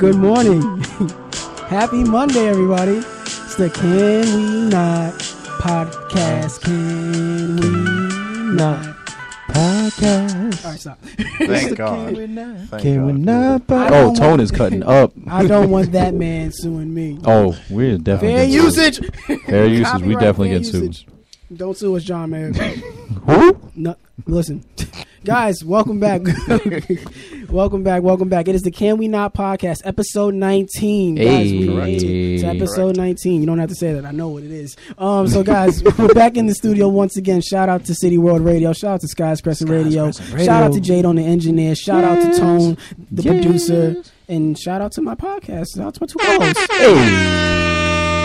Good morning. Happy Monday, everybody. It's the Can We Not podcast. Can We Not Podcast. All right, stop. Thank God. Thank Can we God. not? I Oh, don't tone is cutting up. I don't want that man suing me. Oh, we're definitely Fair getting sued. usage. Fair usage. We Copyright, definitely fair get sued. usage. Don't sue us, John Mayer. Who? No, listen, guys, welcome back. Welcome back. Welcome back. It is the Can We Not podcast, episode nineteen. Guys, we Hey. made it to Correct. episode nineteen. You don't have to say that. I know what it is. Um, so guys, we're back in the studio once again. Shout out to City World Radio. Shout out to Skye's Crescent Radio. Crescent Radio. Shout out to Jade on the engineer. Shout out to Tone, the Yes. producer, and shout out to my podcast. Shout out to my two co-hosts.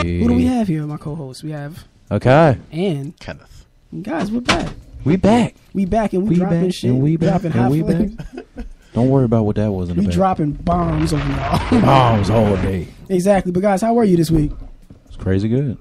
Hey. Who do we have here? My co-hosts. We have Okay. and Kenneth. guys. We're back. We back. We back and we, We dropping back, shit. and we back, dropping and we flame. Don't worry about what that was in the back. dropping bombs on y'all. bombs all day. exactly. But guys, how were you this week? It's crazy good.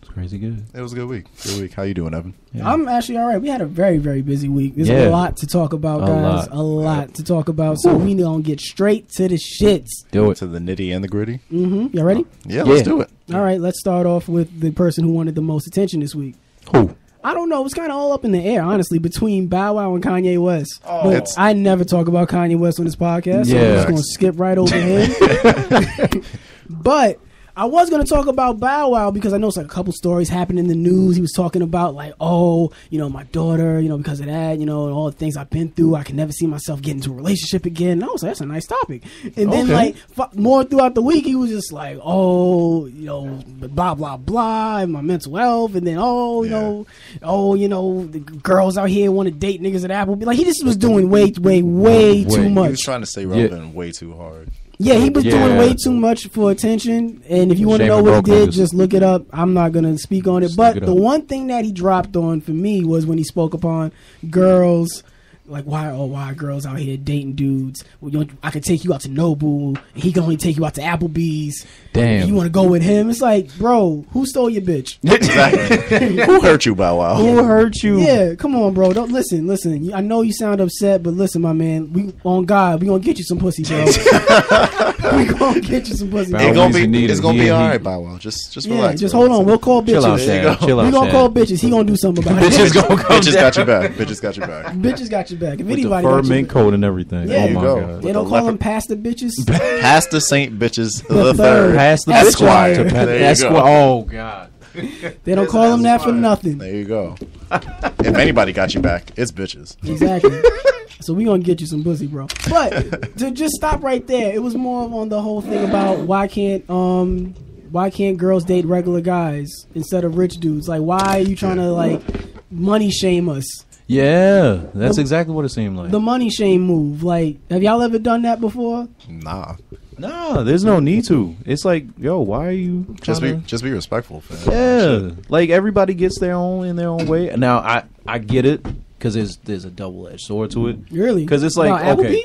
It's crazy good. It was a good week. Good week. How you doing, Evan? Yeah. I'm actually all right. We had a very, very busy week. There's Yeah. a lot to talk about, A guys. lot. A lot to talk about. So we gonna get straight to the shits. Do it. To the nitty and the gritty. Mm-hmm. Y'all ready? Yeah, let's do it. All right. Let's start off with the person who wanted the most attention this week. Who? I don't know. It's kind of all up in the air, honestly, between Bow Wow and Kanye West. Oh. but It's- I never talk about Kanye West on this podcast, so I'm Yeah. just going to skip right over him. but I was going to talk about Bow Wow because I know it's like a couple stories happened in the news. He was talking about like, oh, you know, my daughter, you know, because of that, you know, and all the things I've been through, I can never see myself get into a relationship again. And I was like, that's a nice topic. And then Okay. like f- more throughout the week, he was just like, oh, you know, blah blah blah, and my mental health, and then oh, you Yeah. know, oh, you know, the girls out here want to date niggas at Applebee's. Like he just was doing way, way, way too much. He was trying to stay relevant way too hard. Yeah, he was Yeah. doing way too much for attention. And if you want to know what he did, just look it up. I'm not gonna speak on it. Just but it the one thing that he dropped on for me was when he spoke upon girls. Like why oh why are girls out here dating dudes? Well, you know, I could take you out to Nobu, and he can only take you out to Applebee's. Damn. You want to go with him? It's like, bro, who stole your bitch? Exactly. Who hurt you, Bow Wow? Who hurt you? Yeah, come on, bro. Don't listen, listen. I know you sound upset, but listen, my man. We on God, we gonna get you some pussy, bro. we gonna get you some pussy. Bro. It's gonna be. need It's it. gonna be all he- Bow Wow. Just, just Yeah, relax. just bro. hold on. We'll call bitches. Chill out, There you Shad. go. Chill out, we gonna Shad. call bitches. He gonna do something about it. Bitches gonna come Bitches got your back. Bitches got your back. bitches got your back. If With the anybody got fur your mink back. coat and everything. Yeah. oh There my you go. god. They don't the call leopard- them pastor bitches. Past the Saint bitches, The the, third. third. Pass the Esquire. bitch to pa- There you Esquire. go. Oh god. They don't call them that for nothing. There you go. if anybody got you back, it's bitches. Exactly. so we gonna get you some pussy, bro. But to just stop right there, it was more on the whole thing about why can't um why can't girls date regular guys instead of rich dudes? Like why are you trying to like money shame us? Yeah, that's The- exactly what it seemed like. The money shame move. Like have y'all ever done that before? Nah. nah, there's no need to. It's like, yo, why are you Just be, tryna- just be respectful, fam. Yeah, like everybody gets their own in their own way. Now, I I get it because there's there's a double edged sword to it. Really? Because it's like, About okay.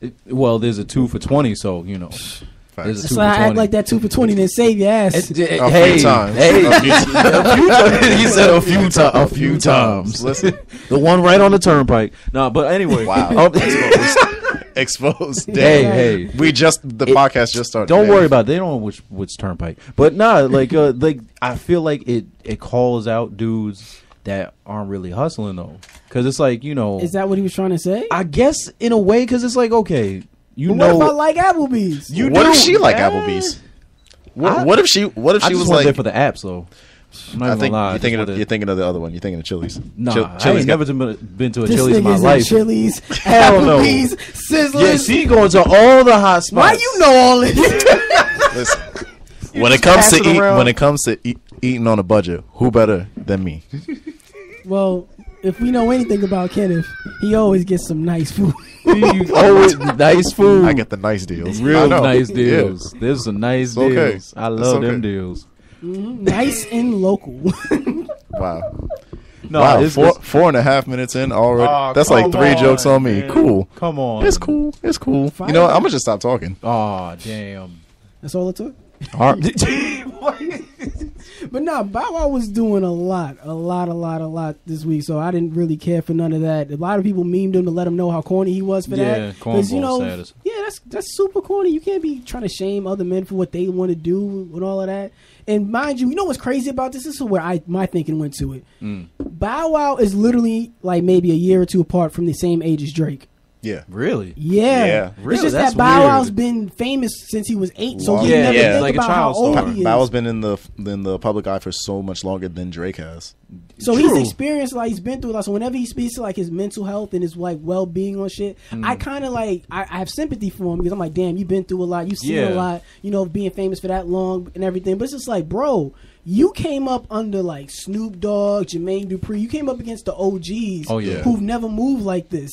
It- Well, there's a two for twenty, so you know. Facts. There's That's why I act like that two for twenty, then save your ass. It- it- A few hey, times. Hey, A few times. he said a few times. A few times. Listen. the one right on the turnpike. No, but anyway. Wow. Um, Exposed. Exposed. hey, Damn. hey. We just the It- podcast just started. Don't Damn. worry about it. They don't know which which turnpike. But nah, like uh like I feel like it it calls out dudes that aren't really hustling though. Cuz it's like, you know, Is that what he was trying to say? I guess in a way cuz it's like okay, you But know what if I like Applebee's? you what do, if she like? Applebee's? What, I- what if she? What if I she just was went like? there for the apps though. I'm not I think lie. You're thinking. Of, there- you're thinking of the other one. You're thinking of Chili's. Nah, Chil- I Chili's ain't got- never been, been to a This Chili's in my life. at Chili's, Hell. Applebee's, Sizzlers. Yeah, she going to all the hot spots. Why you know all this? Listen, when it comes to eat, around. when it comes to eat, eating on a budget, who better than me? well, if we know anything about Kenneth, he always gets some nice food. You always oh, nice food. I get the nice deals. Real know. nice Yeah. deals. There's some nice It's okay. deals. I It's love them okay. deals. Mm-hmm. nice and local. Wow. No, wow. it's, four, it's- four and a half minutes in already. Aw, That's like come three jokes on me. man. Cool. Come on. It's cool. It's cool. Fine. You know, what? I'm gonna just stop talking. Oh damn. That's all it took. All right. But nah, Bow Wow was doing a lot, a lot, a lot, a lot this week. So I didn't really care for none of that. A lot of people memed him to let him know how corny he was for that. Yeah, that. you know, status. yeah, that's that's super corny. You can't be trying to shame other men for what they want to do and all of that. And mind you, you know what's crazy about this? This is where I my thinking went to it. Mm. Bow Wow is literally like maybe a year or two apart from the same age as Drake. Yeah. Really? Yeah, Yeah. Really? It's just That's that Bow weird. Wow's been famous since he was eight, so Long- he Yeah, never yeah, think like a about child how old star. he is. Bow has been in the in the public eye for so much longer than Drake has. So True. he's experienced like he's been through a lot. So whenever he speaks to like his mental health and his like well being on shit, Mm. I kind of like I, I have sympathy for him because I'm like, damn, you've been through a lot, you've seen Yeah. a lot, you know, being famous for that long and everything. But it's just like, bro, you came up under like Snoop Dogg, Jermaine Dupri. You came up against the OGs, Oh, yeah. who've never moved like this.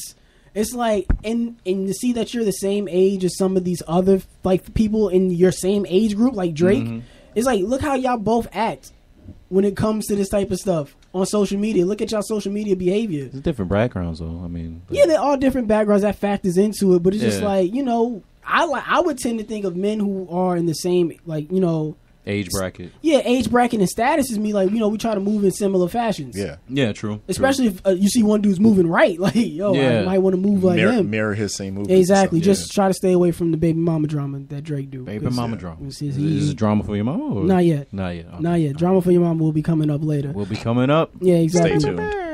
It's like and and to see that you're the same age as some of these other like people in your same age group, like Drake. Mhm. It's like look how y'all both act when it comes to this type of stuff on social media. Look at y'all social media behavior. It's different backgrounds, though. I mean, Yeah, they're all different backgrounds that factors into it, but it's just like you know, I like I would tend to think of men who are in the same like you know, age bracket. yeah, age bracket and status is me like you know we try to move in similar fashions. Yeah. Yeah, true. especially if uh, you see one dude's moving right, like yo, I might want to move like mirror, him. mirror his same movements. and Exactly. stuff, Just try to stay away from the baby mama drama that Drake do. Baby mama yeah. drama. It's- Is, it's- is it drama for your mama? Or? Not yet. Not yet. Okay. Not yet. Drama for your mama will be coming up later. Will be coming up. Yeah, exactly. Stay tuned.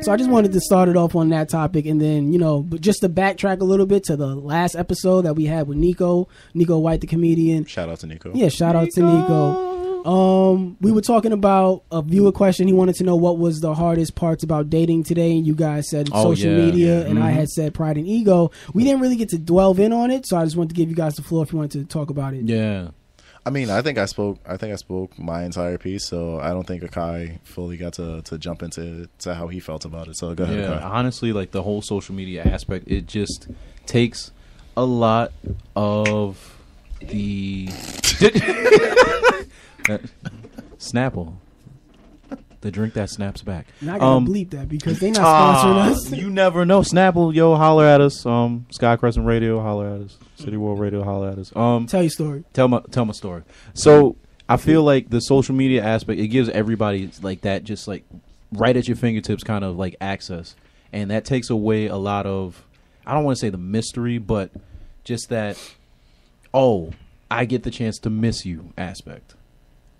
So I just wanted to start it off on that topic, and then you know, but just to backtrack a little bit to the last episode that we had with Nico, Nico White, the comedian. Shout out to Nico. Yeah, shout out to Nico. Um, we were talking about a viewer question. He wanted to know what was the hardest parts about dating today, and you guys said Oh, social yeah, media, yeah. and I Mhm. had said pride and ego. We didn't really get to delve in on it, so I just wanted to give you guys the floor if you wanted to talk about it. Yeah. I mean, I think I spoke. I think I spoke my entire piece, so I don't think Akai fully got to, to jump into to how he felt about it. So go ahead, Yeah, Akai. honestly, like the whole social media aspect, it just takes a lot of the Snapple. The drink that snaps back. And I gotta Um, bleep that because they not Ah, sponsoring us. you never know. Snapple, yo, holler at us. Um, Sky Crescent Radio, holler at us. City World Radio, holler at us. Um, Tell your story. tell my tell my story. So I feel like the social media aspect it gives everybody like that just like right at your fingertips kind of like access, and that takes away a lot of I don't want to say the mystery, but just that oh I get the chance to miss you aspect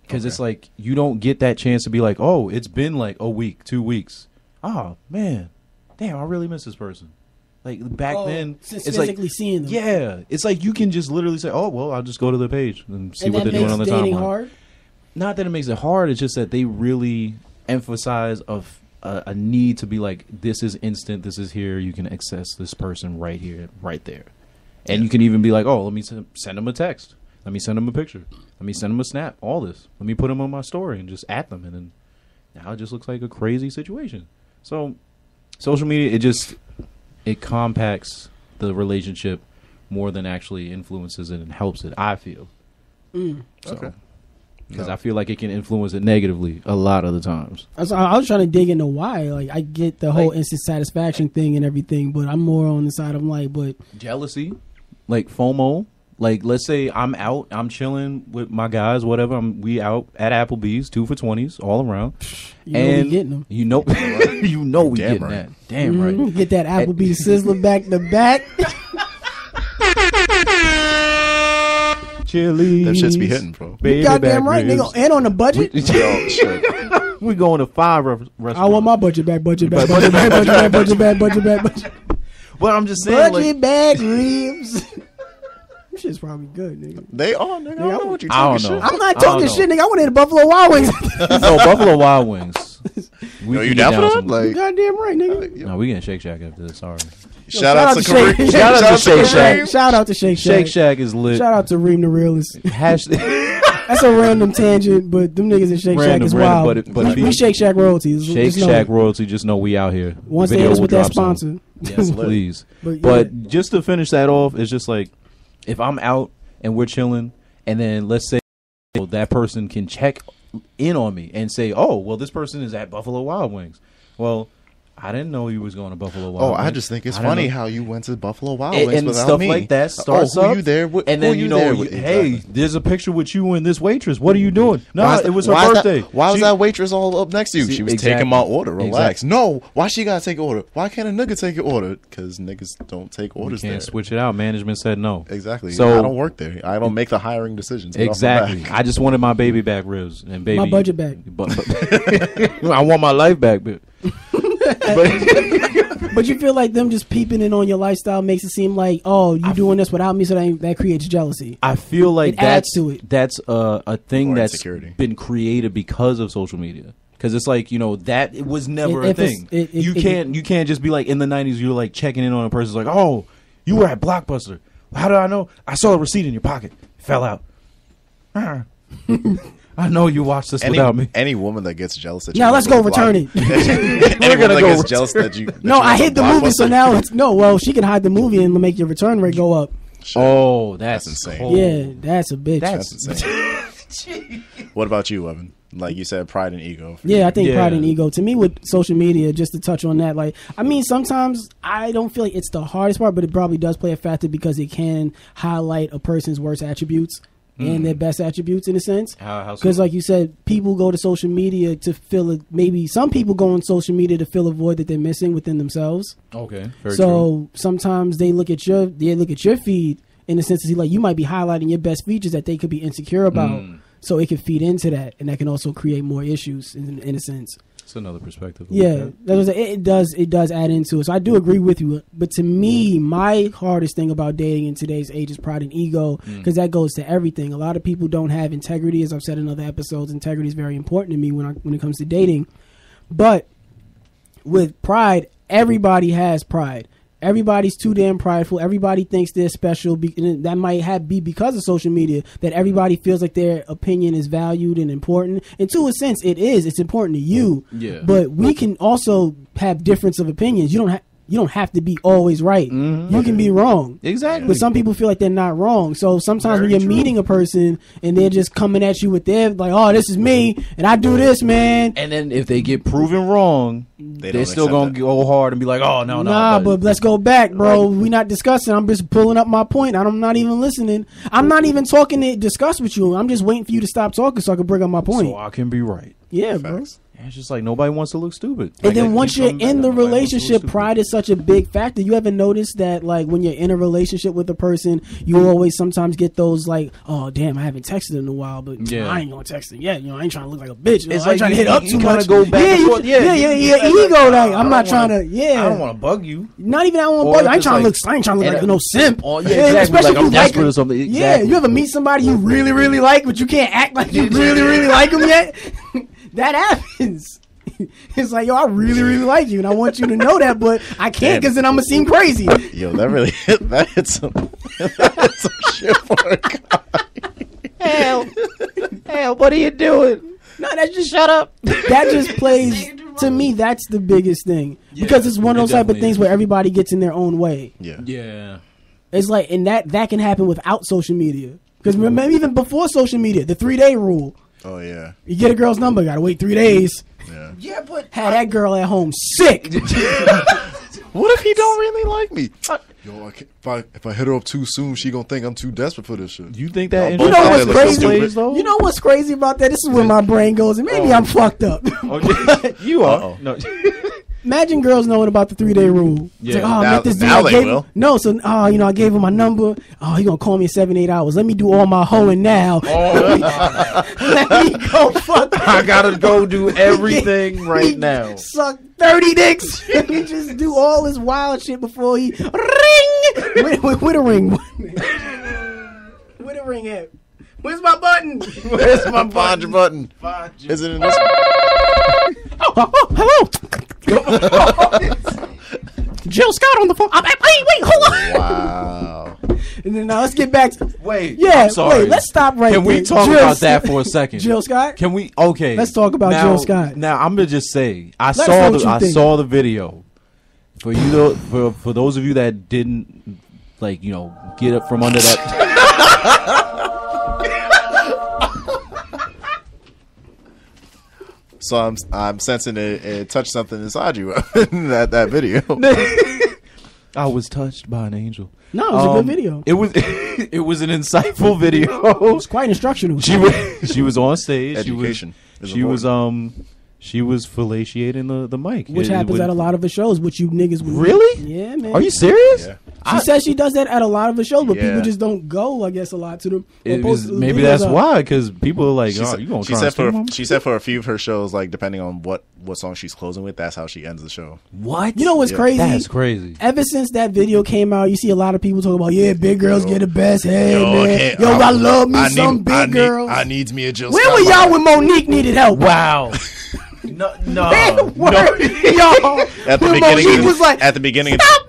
because it's like you don't get that chance to be like oh it's been like a week two weeks oh man damn I really miss this person like back Oh, then it's like seeing them. yeah, it's like you can just literally say, "Oh, well, I'll just go to the page and see and what they're doing on the timeline." hard. Not that it makes it hard; it's just that they really emphasize of a, a need to be like, "This is instant. This is here. You can access this person right here, right there." And you can even be like, "Oh, let me send them a text. Let me send them a picture. Let me send them a snap. All this. Let me put them on my story and just at them." And then now it just looks like a crazy situation. So, social media, it just it compacts the relationship more than actually influences it and helps it. I feel Mm. so Okay. because No. I feel like it can influence it negatively a lot of the times. I was, I was trying to dig into why. Like, I get the whole Like- instant satisfaction thing and everything, but I'm more on the side of like, but Jealousy, like FOMO. Like let's say I'm out, I'm chilling with my guys, whatever. I'm we out at Applebee's, two for twenties all around. you know and we getting them. you know, you know we Damn getting right. that. Damn Mhm. right. Get that Applebee's sizzler back to back. Chili. Them shits be hitting, bro. Baby Goddamn back right, ribs. nigga. And on the budget. We, Yo, we going to five re- restaurants. I want my budget back, budget back, budget back, budget back, budget back, budget back, budget But I'm just saying, budget like, back ribs. This shit's probably good, nigga. They are, nigga. I don't know what you I don't talking know. shit. I'm not I don't talking know. shit, nigga. I want to hit Buffalo Wild Wings. no Buffalo Wild Wings. We Yo, can you get down for that? some- Like, Goddamn right, nigga. yo, no, we getting Shake Shack after this. Sorry. shout, out to Shake- Kareem. Shout out to Shake Shack. Kareem. Shout out to Shake Shack. Shake Shack is lit. Shout out to Reem the realist. Hash- That's a random tangent, but them niggas in Shake Shack Random, is random, wild. but it- but we, be- we Shake Shack royalties. Shake Just know Shack it. royalty. Just know we out here. Once they Video hit us will with that drop soon. sponsor. Yes, please. But, yeah. But just to finish that off, it's just like if I'm out and we're chilling, and then let's say that person can check in on me and say, "Oh, well, this person is at Buffalo Wild Wings." Well, I didn't know you was going to Buffalo Wild. Oh, I just think it's I funny know- how you went to Buffalo Wild and, Wings and without stuff me. like that oh, starts oh, who up, you there with? and then you know, with? hey, Exactly. there's a picture with you and this waitress. What are you doing? No, Why is it was her why is that- birthday. why was She- that waitress all up next to you? See, she was exactly. taking my order. Relax. Exactly. No, why she gotta take order? Why can't a nigga take your order? Because niggas don't take We orders can't there. switch it out. Management said no. Exactly. So- I don't work there. I don't make the hiring decisions. Get off my Exactly. I just wanted my baby back ribs and baby My budget back. But, but I want my life back, but But you feel like them just peeping in on your lifestyle makes it seem like, oh, you doing this without me, so that, that creates jealousy. I feel like It that's to it. that's a, a thing Or that's insecurity. been created because of social media. Because it's like you know that it was never It- a thing. it- it- you can't you can't just be like in the nineties. You're like checking in on a person's like, oh, you were at Blockbuster. How did I know? I saw a receipt in your pocket. Fell out. I know you watched this Any, without me. any woman that gets jealous that you Now let's go to Block- return it. any woman gonna that go gets return- jealous that you. that no, you I went hid the movie, so Blockbuster. now it's no. Well, she can hide the movie and make your return rate go up. Shit, Oh, that's, That's insane. cold. Yeah, that's a bitch. That's- that's insane. what about you, Evan? Like you said, pride and ego. Yeah. I think Yeah. pride and ego. To me, with social media, just to touch on that, like, I mean, sometimes I don't feel like it's the hardest part, but it probably does play a factor because it can highlight a person's worst attributes and their best attributes in a sense. Because, like you said, people go to social media to fill a Maybe some people go on social media to fill a void that they're missing within themselves. okay, very so true. sometimes they look at your they look at your feed in the sense that like you might be highlighting your best features that they could be insecure about. Mm. So it can feed into that, and that can also create more issues in, in a sense. It's another perspective. Yeah, it, it does it does add into it. So I do agree with you. But to me, my hardest thing about dating in today's age is pride and ego Mm. because that goes to everything. A lot of people don't have integrity, as I've said in other episodes. Integrity is very important to me when I, when it comes to dating. But with pride, everybody has pride. Everybody's too damn prideful. Everybody thinks they're special. That might have be because of social media that everybody feels like their opinion is valued and important. And to a sense, it is. It's important to you. Yeah. But we can also have difference of opinions. You don't have. You don't have to be always right. Mm-hmm. You can be wrong. Exactly. But some people feel like they're not wrong. So sometimes when you're true. meeting a person and they're just coming at you with their like, "Oh, this is me, and I do this, man." And then if they get proven wrong, They they are still gonna that. go hard and be like, "Oh no, no." nah, but let's go back, bro. we not discussing. I'm just pulling up my point. I'm not even listening. I'm not even talking to discuss with you. I'm just waiting for you to stop talking so I can bring up my point. so I can be right. yeah, bro. And it's just like nobody wants to look stupid. And then once you're in the nobody wants to look relationship, pride is such a big factor. You ever noticed that, like, when you're in a relationship with a person, you always sometimes get those, like, oh, damn, I haven't texted in a while, but Yeah. I ain't gonna text him yet. You know, I ain't trying to look like a bitch. You know, It's I ain't like trying to hit up you too much. go back yeah, you- yeah, Yeah, yeah, you- yeah, ego. Like, I'm don't trying wanna- to, yeah. I don't want to bug you. Not even I don't want to bug you. I ain't trying to look. I ain't trying to look like a- no simp. Oh, yeah, exactly. especially Like if you like or something. Yeah, you ever meet somebody you really, really like, but you can't act like you really, really like them yet? that happens. It's like, yo, I really, really like you, and I want you to know that, but I can't because then I'm gonna seem crazy. Yo, that really hit, that hit some that hit some shit for a guy. Hell, hell, what are you doing? No, that just shut up. That just plays to me. That's the biggest thing because it's one of those type of things is. where everybody gets in their own way. Yeah. Yeah. It's like, and that that can happen without social media. Because remember, even before social media, the three day rule. Oh yeah. You get a girl's number, gotta wait three days. Yeah. Yeah, but Had that girl at home sick. What if he don't really like me? Uh, Yo, I if I if I hit her up too soon, she gonna think I'm too desperate for this shit. you think that? You You know what's crazy? stupid. though? You know what's crazy about that? This is where my brain goes, and maybe I'm oh. fucked up. Okay. you are. Uh-oh. No. Imagine girls knowing about the three day rule. It's Yeah. like, oh, I Now- met this dude. now I they gave will. Him, no, so oh, you know, I gave him my number. Oh, he gonna call me in seven, eight hours. Let me do all my hoeing now. Oh. Let me go fuck. I gotta go do everything right now. Suck thirty dicks. Let me just do all this wild shit before he ring. With, with, with a ring. with a ring at. Where's my button? Where's my Find your button. Is it in this? Oh, oh, oh, hello. Jill Scott on the phone. I'm, wait, wait, hold on. Wow. And then now let's get back. To, Wait. yeah, I'm sorry. wait. Let's stop right Can we talk Jill about that for a second? Jill Scott. Can we? Okay. Let's talk about now, Jill Scott. Now I'm gonna just say I know saw the I think. saw the video. For you tho- for for those of you that didn't like you know get up from under that. so I'm I'm sensing it, it touched something inside you in that that video. I was touched by an angel. No, it was a Um, good video. It was it was an insightful video. It's quite instructional. she was she was on stage. Education She was she was um she was fellatiating the the mic, which It- it happens would- at a lot of the shows, which you niggas would Really? Yeah, man. Are you serious? Yeah. She says she does that at a lot of the shows, but Yeah. people just don't go. I guess a lot to them. It post maybe that's up. why, because people are like, She "Oh, said, you gonna she try said for them?" she said for a few of her shows, like depending on what what song she's closing with, that's how she ends the show. What? You know what's Yeah. crazy? That's crazy. Ever since that video came out, you see a lot of people talking about, yeah, big girls Yo. get the best. Hey, Yo, man. Yo, I, I- love me I some need- big I need- girls. I needs me a Jill. Where were y'all when Mo'Nique needed help? Wow. no, no, Man, no. Y'all, At the when beginning, Mo'Nique of, was like, at the beginning, stop watching Netflix.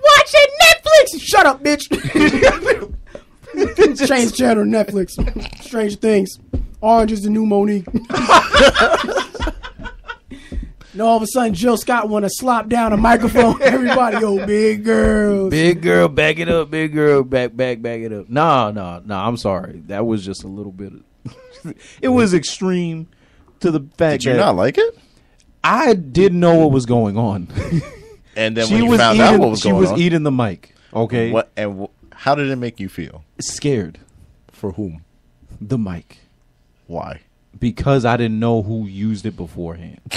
Shut up, bitch. Change channel, Netflix. Strange things. Orange is the new Mo'Nique. No, all of a sudden, Jill Scott want to slop down a microphone. Everybody, yo, big girls. Big girl, back it up. Big girl, back, back, back it up. No, no, no. I'm sorry. That was just a little bit. Of, it was extreme to the fact did you that not like it? I didn't know what was going on. And then she when you was found eating. out what was she was on, eating the mic. Okay, what and wh- how did it make you feel? scared For whom? the mic Why? because I didn't know who used it beforehand.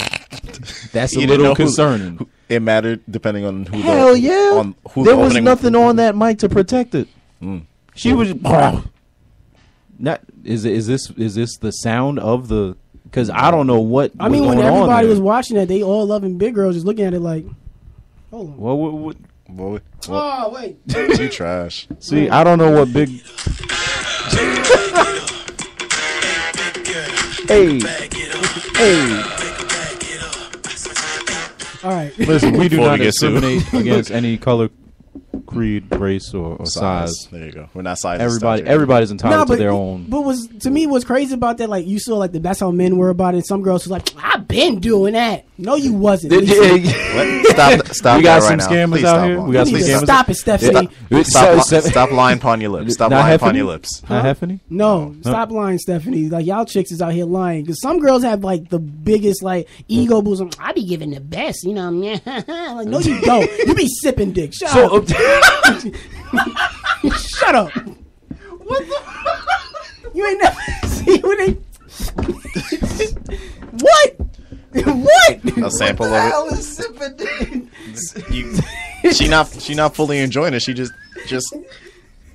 That's a You didn't know little who- concerning. who- It mattered depending on who. Hell the, yeah! On who there the was opening- nothing on that mic to protect it. Mm. She was. Not is it, is this is this the sound of the? Because I don't know what. I mean, when going on everybody there. was watching that, they all loving big girls, just looking at it like, hold on. What, what, what- Boy, Oh, wait. you trash. see, I don't know what big. hey, hey! All right. Listen, we do Before not we get discriminate against any color, creed, race, or, or size. There you go. We're not size. Everybody, everybody's entitled Nah, to their own. But was to me what's crazy about that? Like you saw, like the, that's how men were about it. Some girls was like, "I've been doing that." No, you wasn't. Did you- What? Stop. Stop. We got that some right scammers Please out stop here. lying. We got You some scammers. stop it, Stephanie. It- Stop, se- li- se- stop lying upon your lips. Stop Not lying upon your lips. Not Heffany? No, stop lying, Stephanie. Like y'all chicks is out here lying because some girls have like the biggest like ego boost. I be giving the best, you know. like no, you don't. You be sipping dick. Shut So, up. Shut up. What the? You ain't never see what they. what? what? A sample of it. You, she not. She not fully enjoying it. She just, just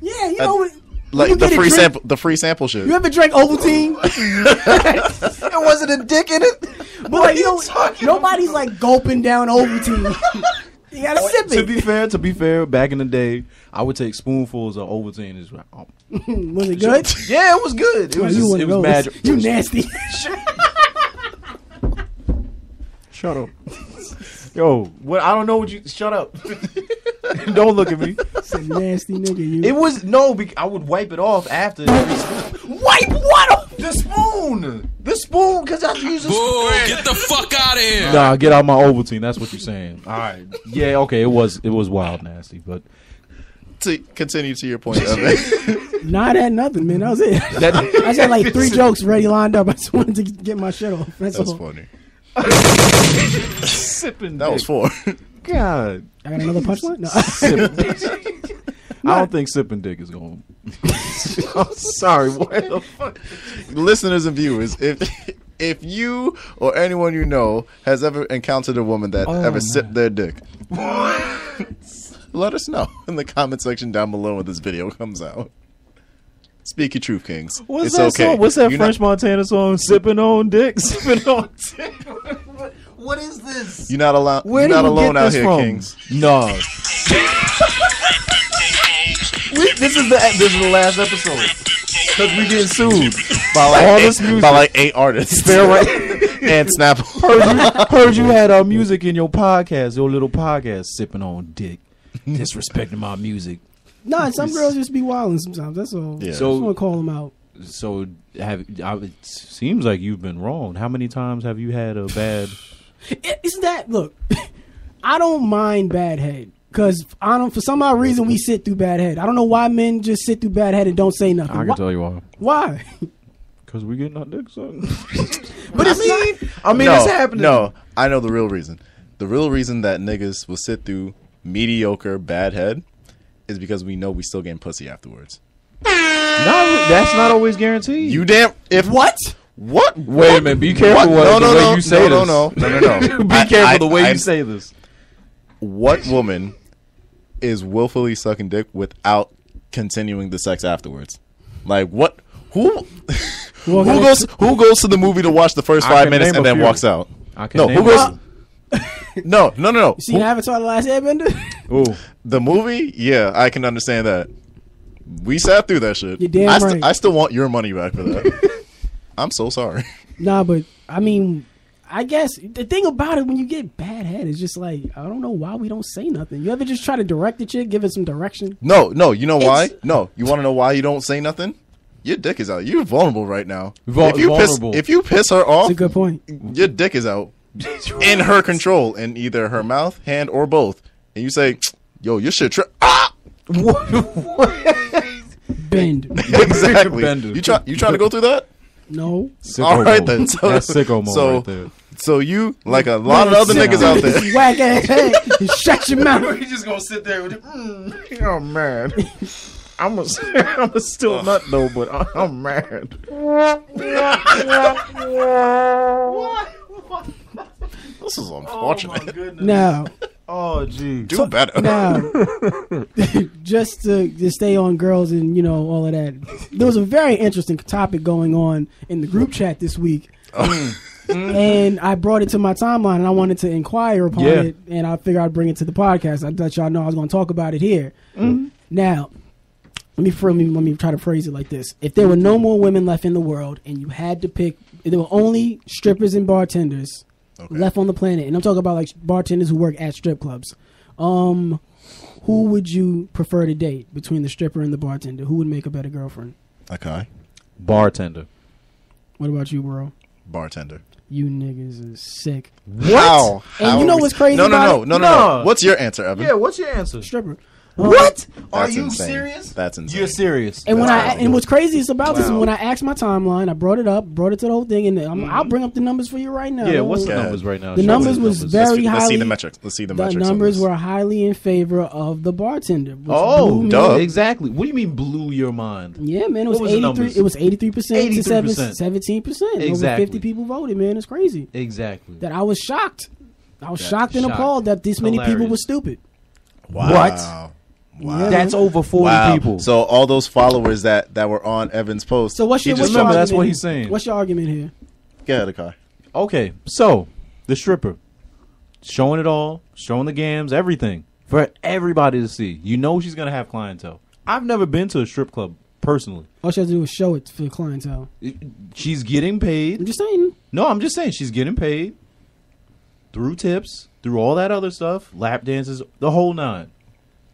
Yeah, you know what? like the free drink- sample. The free sample shit. You ever drank Ovaltine? it wasn't a dick in it. But like, you know, nobody's like gulping down Ovaltine. You gotta sip to be fair, to be fair, back in the day, I would take spoonfuls of Ovaltine. and Just, oh. Was it good? Yeah, it was good. It Oh, was, you just, it was those. magic. You nasty. Shut up. Yo, what? I don't know what you. Shut up. don't look at me. Some nasty nigga. You. It was no. Be, I would wipe it off after. every spoon. wipe what off? The spoon. The spoon, because I use a Boo, get the fuck out of here. Nah, get out my Ovaltine. That's what you're saying. All right. Yeah. Okay. It was. It was wild, nasty, but to continue to your point of it. Not at nothing, man. That was it. that. I just had like three jokes ready lined up. I just wanted to get my shit off. That's, That's all. funny. sipping. That was four. God. I got another punchline. No. I don't think sipping dick is going. I'm sorry. What the fuck? Listeners and viewers, if if you or anyone you know has ever encountered a woman that Oh, ever sipped their dick, let us know in the comment section down below when this video comes out. Speak your truth, Kings. What's it's that okay. song? What's that You're French Not, Montana song? Sipping on dick. Sipping on dick. What- what is this? you're not alone. Where You're not you alone get out this here, from? Kings. No. We- this is the this is the last episode because we getting sued By like, All eight, this music. by like eight artists. Fair right. and Snap. heard you, heard you had uh, music in your podcast, your little podcast, sipping on dick, disrespecting my music. nah, some girls just be wilding sometimes. That's all. Yeah. I So- just want to call them out. So, have I, it seems like you've been wrong. How many times have you had a bad? It- Isn't that look? I don't mind bad head because I don't. For some odd reason, we sit through bad head. I don't know why men just sit through bad head and don't say nothing. I can Why? tell you why. why? Because we getting our dicks sucked. But it's not. I mean, no, it's happening. No, I know the real reason. The real reason that niggas will sit through mediocre bad head is because we know we still getting pussy afterwards. no, that's not always guaranteed. You damn if What? What? Wait a minute. Be careful what, No, the no, way no, you say no, this. no, no, no, no, no. Be I- careful I- the way I- you say this. What woman is willfully sucking dick without continuing the sex afterwards? Like what? Who? Well, who goes? Who goes to the movie to watch the first five minutes and then few. walks out? I can No, name who goes? No, no, no, no. You seen Avatar: The Last Airbender? Ooh. The movie, yeah, I can understand that. We sat through that shit. You're damn I, st- right. I still want your money back for that. I'm so sorry. nah, but I mean, I guess the thing about it when you get bad head is just like I don't know why we don't say nothing. You ever just try to direct the chick, give it some direction? No, no, you know why? It's- No, you want to know why you don't say nothing? Your dick is out. You're vulnerable right now. Vul- if you vulnerable. piss, if you piss her That's off, a good point. your dick is out in her control, in either her mouth, hand, or both. And you say, "Yo, your shit tri- ah." Bend. exactly. Bender. You try. You trying to go through that? No. Sicko All right mode. then. So, That's sicko mode so, right there. So you, like a lot of other niggas out there, Whack ass head. Shut your mouth. just gonna sit there with mm, oh man. I'm a, I'm a still nut though, but I- I'm mad. What? this is unfortunate. Now, Oh gee. Do better. now, just to, to stay on girls and you know all of that. There was a very interesting topic going on in the group chat this week. Oh. Mm. Mm. and I brought it to my timeline, and I wanted to inquire upon Yeah. it, and I figured I'd bring it to the podcast. I let y'all know I was going to talk about it here. Mm-hmm. Now, let me, let me let me try to phrase it like this: If there were no more women left in the world, and you had to pick, if there were only strippers and bartenders Okay. left on the planet, and I'm talking about like bartenders who work at strip clubs, um, who would you prefer to date between the stripper and the bartender? Who would make a better girlfriend? Okay. Bartender. What about you, bro? Bartender. You niggas is sick. How? And How you know what's crazy No, no, about no, no, no, no. No. What's your answer, Evan? Yeah, what's your answer? Stripper. What? Are That's you insane. serious? That's insane. You're serious. And when That's I crazy. and what's crazy is about this is Wow. when I asked my timeline, I brought it up, brought it to the whole thing, and I'm, mm-hmm. I'll bring up the numbers for you right now. yeah, Don't what's the worry. Yeah. numbers right now? The Show numbers me was numbers. very- let's, let's see highly- the metrics. Let's see the, the metrics. on numbers this. were highly in favor of the bartender. which oh, blew Oh, me- duh. exactly. What do you mean blew your mind? Yeah, man, it was, What was the 83. numbers? It was 83 percent to 83%. 17 percent. Exactly. Over 50 people voted. Man, it's crazy. Exactly. That I was shocked. I was Yeah, shocked and shocked. appalled that this many people Hilarious. were stupid. Wow. What? Wow. That's over 40 wow. people. So all those followers that that were on Evan's post. So what's your, just what's your remember, argument? that's what here? he's saying. What's your argument here? Get out of the car. Okay, so the stripper showing it all, showing the gams, everything for everybody to see. You know she's gonna have clientele. I've never been to a strip club personally. All she has to do is show it for the clientele. She's getting paid. I'm just saying. No, I'm just saying she's getting paid through tips, through all that other stuff, lap dances, the whole nine.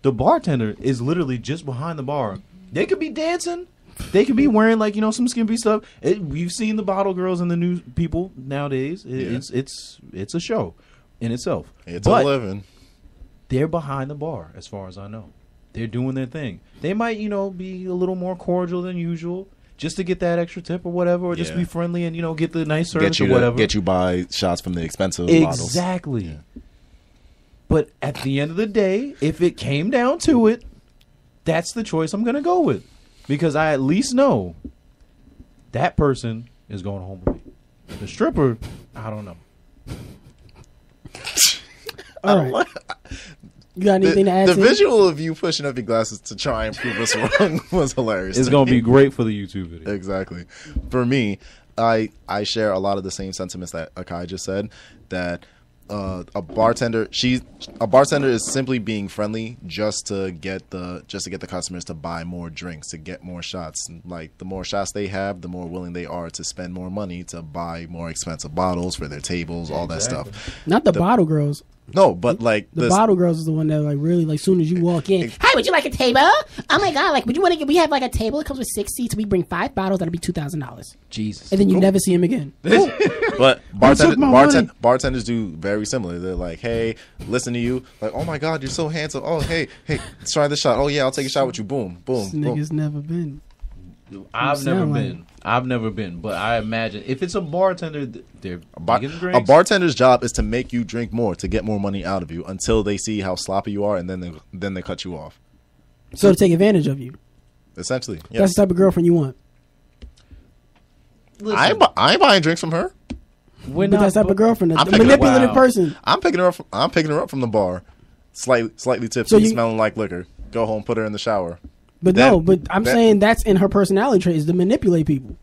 The bartender is literally just behind the bar. They could be dancing. They could be wearing like you know some skimpy stuff. It, we've seen the bottle girls and the new people nowadays. It, Yeah. It's it's it's a show in itself. It's but living. they're behind the bar, as far as I know. They're doing their thing. They might you know be a little more cordial than usual, just to get that extra tip or whatever, or just Yeah. be friendly and you know get the nice service Get you or to whatever. get you buy shots from the expensive bottles. Exactly. But at the end of the day, if it came down to it, that's the choice I'm going to go with. Because I at least know that person is going home with me. The stripper, I don't know. All right. You got The, anything to add the to it? visual of you pushing up your glasses to try and prove us wrong was hilarious. It's going to be great for the YouTube video. exactly. For me, I I share a lot of the same sentiments that Akai just said. That uh, a bartender, she a bartender is simply being friendly just to get the just to get the customers to buy more drinks, to get more shots. Like the more shots they have, the more willing they are to spend more money to buy more expensive bottles for their tables, all that stuff. Not the, bottle girls. No, but like The this- bottle girls is the one that like really like soon as you walk in. Hi, would you like a table? Oh my god! Like, would you want to get? We have like a table. It comes with six seats. We bring five bottles. That'll be two thousand dollars. Jesus. And then you never see him again. But bartender, bartend, bartenders do very similar. They're like, "Hey, listen to you." Like, "Oh my God, you're so handsome." Oh, hey, hey, let's try this shot. Oh yeah, I'll take a shot with you. Boom, boom, This boom. nigga's never been. I've sound never like been. I've never been, but I imagine if it's a bartender, they're Bar- getting a bartender's job is to make you drink more to get more money out of you until they see how sloppy you are and then they, then they cut you off. So to take advantage of you. Essentially, That's the type of girlfriend you want. I ain't, bu- I ain't buying drinks from her. We're But that's the type bu- of girlfriend, a I'm picking- manipulative Wow. person. I'm picking her up. From, I'm picking her up from the bar, slightly slightly tipsy, So you- smelling like liquor. Go home, put her in the shower. But That- no, but I'm that- saying that's in her personality trait is to manipulate people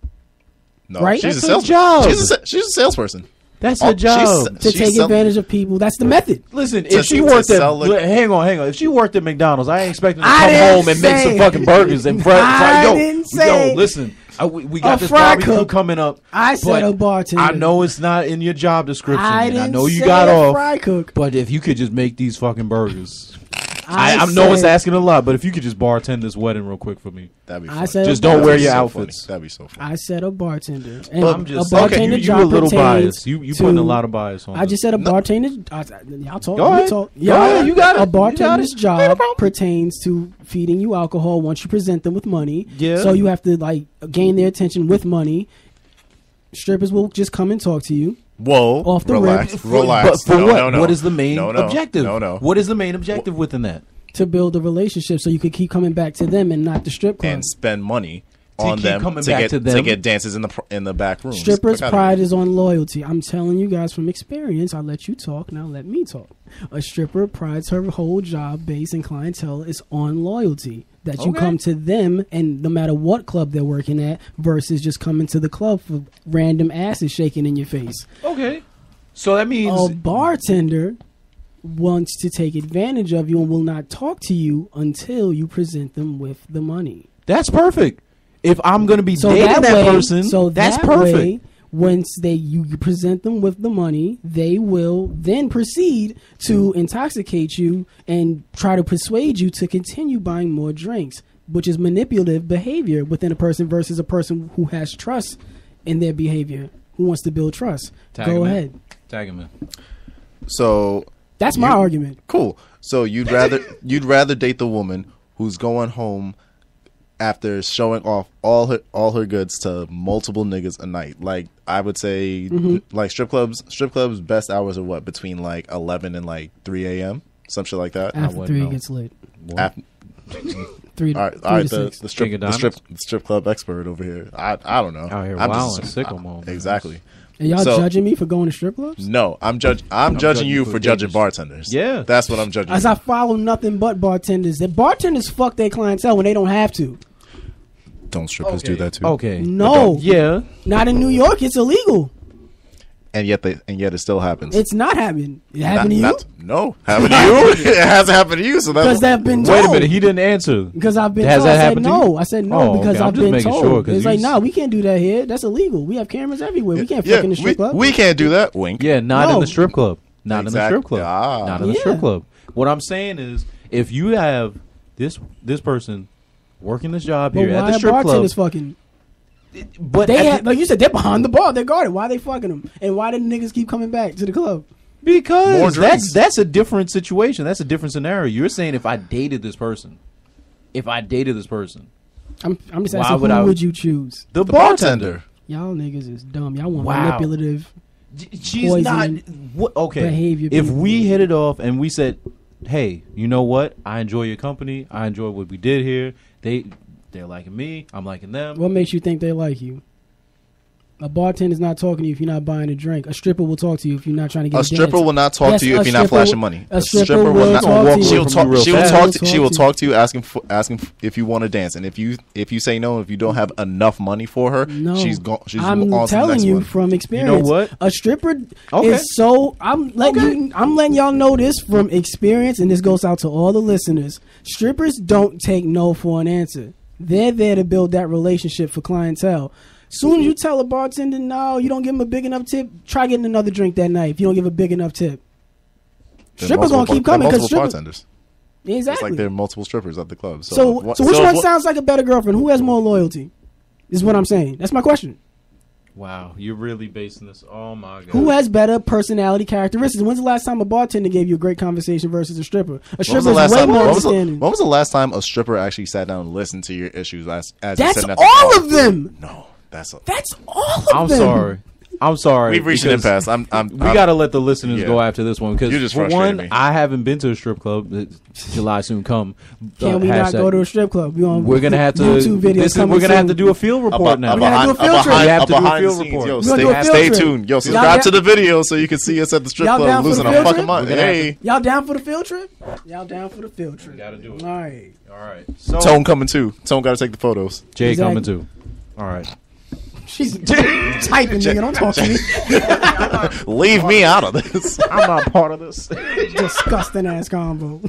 No, Right? she's That's a her sales. job. She's a she's a salesperson. That's Oh, her job. she's- to She's take sell- advantage of people. That's the method. Listen, To- if she to worked at, sell hang on, hang on. If she worked at McDonald's, I ain't expecting her to I come home and make some fucking burgers and fry. I fry- yo, didn't say yo, listen, I, we, we got this fry barbecue cook. coming up. I said a bartender. I know it's not in your job description. I didn't I know you say got a off. fry cook. But if you could just make these fucking burgers, I, I I know it's asking a lot. But if you could just bartend this wedding real quick for me, That'd be. I said Just don't wear your so outfits. Funny. That'd be so funny. I said a bartender. And I'm just a bartender okay. You, you a little biased. You you to- putting a lot of bias on. I this. just said a bartender. I, y'all talk. Go ahead. talk. Go Y'all- ahead. You got it. A You got bartender's it. job pertains to feeding you alcohol once you present them with money. Yeah. So you have to like gain their attention with money. Strippers will just come and talk to you. Whoa! Off the relax, rip. For- relax. But for no, what? No, no. What is the main No, no. objective? No, no. What is the main objective within that? to build a relationship so you could keep coming back to them and not the strip club. and spend money To on keep them coming to back get to them? to get dances in the in the back room. Strippers' pride is on loyalty. I'm telling you guys from experience. I let you talk. Now let me talk. A stripper prides her whole job base and clientele is on loyalty. That you Okay. come to them, and no matter what club they're working at, versus just coming to the club for random asses shaking in your face. Okay. So that means A bartender wants to take advantage of you and will not talk to you until you present them with the money. that's perfect. If I'm going to be so dating that, that, way, person, so that's that perfect. Way, once they you, you present them with the money, they will then proceed to intoxicate you and try to persuade you to continue buying more drinks, which is manipulative behavior within a person versus a person who has trust in their behavior, who wants to build trust. Tag Go him in. ahead. Tag him in. So That's my You- argument. cool. So you'd rather you'd rather date the woman who's going home after showing off all her all her goods to multiple niggas a night. Like I would say, Mm-hmm. like strip clubs. Strip clubs best hours are what between like eleven and like three a.m. Some shit like that. After wouldn't three know. gets lit. Af- Three, all right, three all right. to The, six. the strip the strip the strip club expert over here. I I don't know. Out here I'm wilding, just- sicko I- mode. Exactly. And y'all so- judging me for going to strip clubs? No, I'm judge. I'm, judging you for judging dating. bartenders. Yeah. that's what I'm judging. As you. I follow nothing but bartenders. The bartenders fuck their clientele when they don't have to. Don't strippers do that too? Okay. No. Yeah. Not in New York. It's illegal. and yet they and yet it still happens. It's not happening. It Not- happened to you? not- no, happened to you. it hasn't happened to you. So Because that's they've been Wait a minute. He didn't answer. Because I've been Has told. that I said happened to no. you? I said no Oh, because okay. I'm I've just been making told. sure, 'cause it's you like, s- no, we can't do that here. That's illegal. We have cameras everywhere. We can't yeah, fuck in the strip we, club. we can't do that. Wink. Yeah, not in No. the strip club. Not Exact- in the strip club. Ah. Not in the Yeah. strip club. What I'm saying is, if you have this this person working this job but here why at the are strip club, bartenders fucking? but They at have, the- like you said, they're behind the bar. They're guarded. Why are they fucking them? And why did niggas keep coming back to the club? Because that's that's a different situation. That's a different scenario. You're saying if I dated this person, if I dated this person, I'm, I'm just Why asking would who I- would you choose? the, The bartender. bartender. Y'all niggas is dumb. Y'all want Wow. manipulative. She's Poison not. What, okay. behavior If people. we hit it off and we said, "Hey, you know what? I enjoy your company. I enjoy what we did here. They they're liking me. I'm liking them. What makes you think they like you? A bartender's not talking to you if you're not buying a drink. A stripper will talk to you if you're not trying to get A a stripper dance. will not talk Yes, to you if you're not flashing will- money. a stripper will will talk not. to you. She'll talk. She will talk. She'll To, she talk will to talk to you, asking for, asking if you want to dance, and if you if you say no, if you don't have enough money for her, No, she's gone. She's I'm on to the telling next you one. from experience. You know what? A stripper Okay. is so. I'm letting you. I'm letting y'all know this from experience, and this goes out to all the listeners. Strippers don't take no for an answer. They're there to build that relationship for clientele. Soon as you tell a bartender no, you don't give him a big enough tip. Try getting another drink that night if you don't give a big enough tip. There are Strippers multiple gonna keep bar- there are coming because strippers. bartenders. It's like there are multiple strippers at the club. So, so, what- so which one what- sounds like a better girlfriend? Who has more loyalty? Is what I'm saying. That's my question. Wow, you're really basing this. Oh my god. Who has better personality characteristics? When's the last time a bartender gave you a great conversation versus a stripper? A stripper is way time, more when, was the, understanding. when was the last time a stripper actually sat down and listened to your issues as, as you're That's sitting at the all bar? of them. No, that's a, That's all of I'm them. sorry. I'm sorry. we've reached an impasse. I'm, I'm, We got to let the listeners yeah. go after this one because You just for one, me. I haven't been to a strip club. July soon come. Can Uh, we not go to a strip club? We on We're gonna have to. YouTube videos this is, we're gonna have to do a field report a, now. a We're gonna do a field a trip. behind, We have a to do a field scenes. report. Yo, stay, a field stay tuned. Yo, Y'all subscribe to the video so you can see us at the strip club losing a fucking trip? mind. We're gonna have Hey, Y'all down for the field trip? Y'all down for the field trip? gotta do it. All right. All right. So Tone coming too. Tone got to take the photos. Jay coming too. All right. She's typing, nigga. Don't talk to me. Leave me out of this. I'm not part of this. Disgusting ass combo.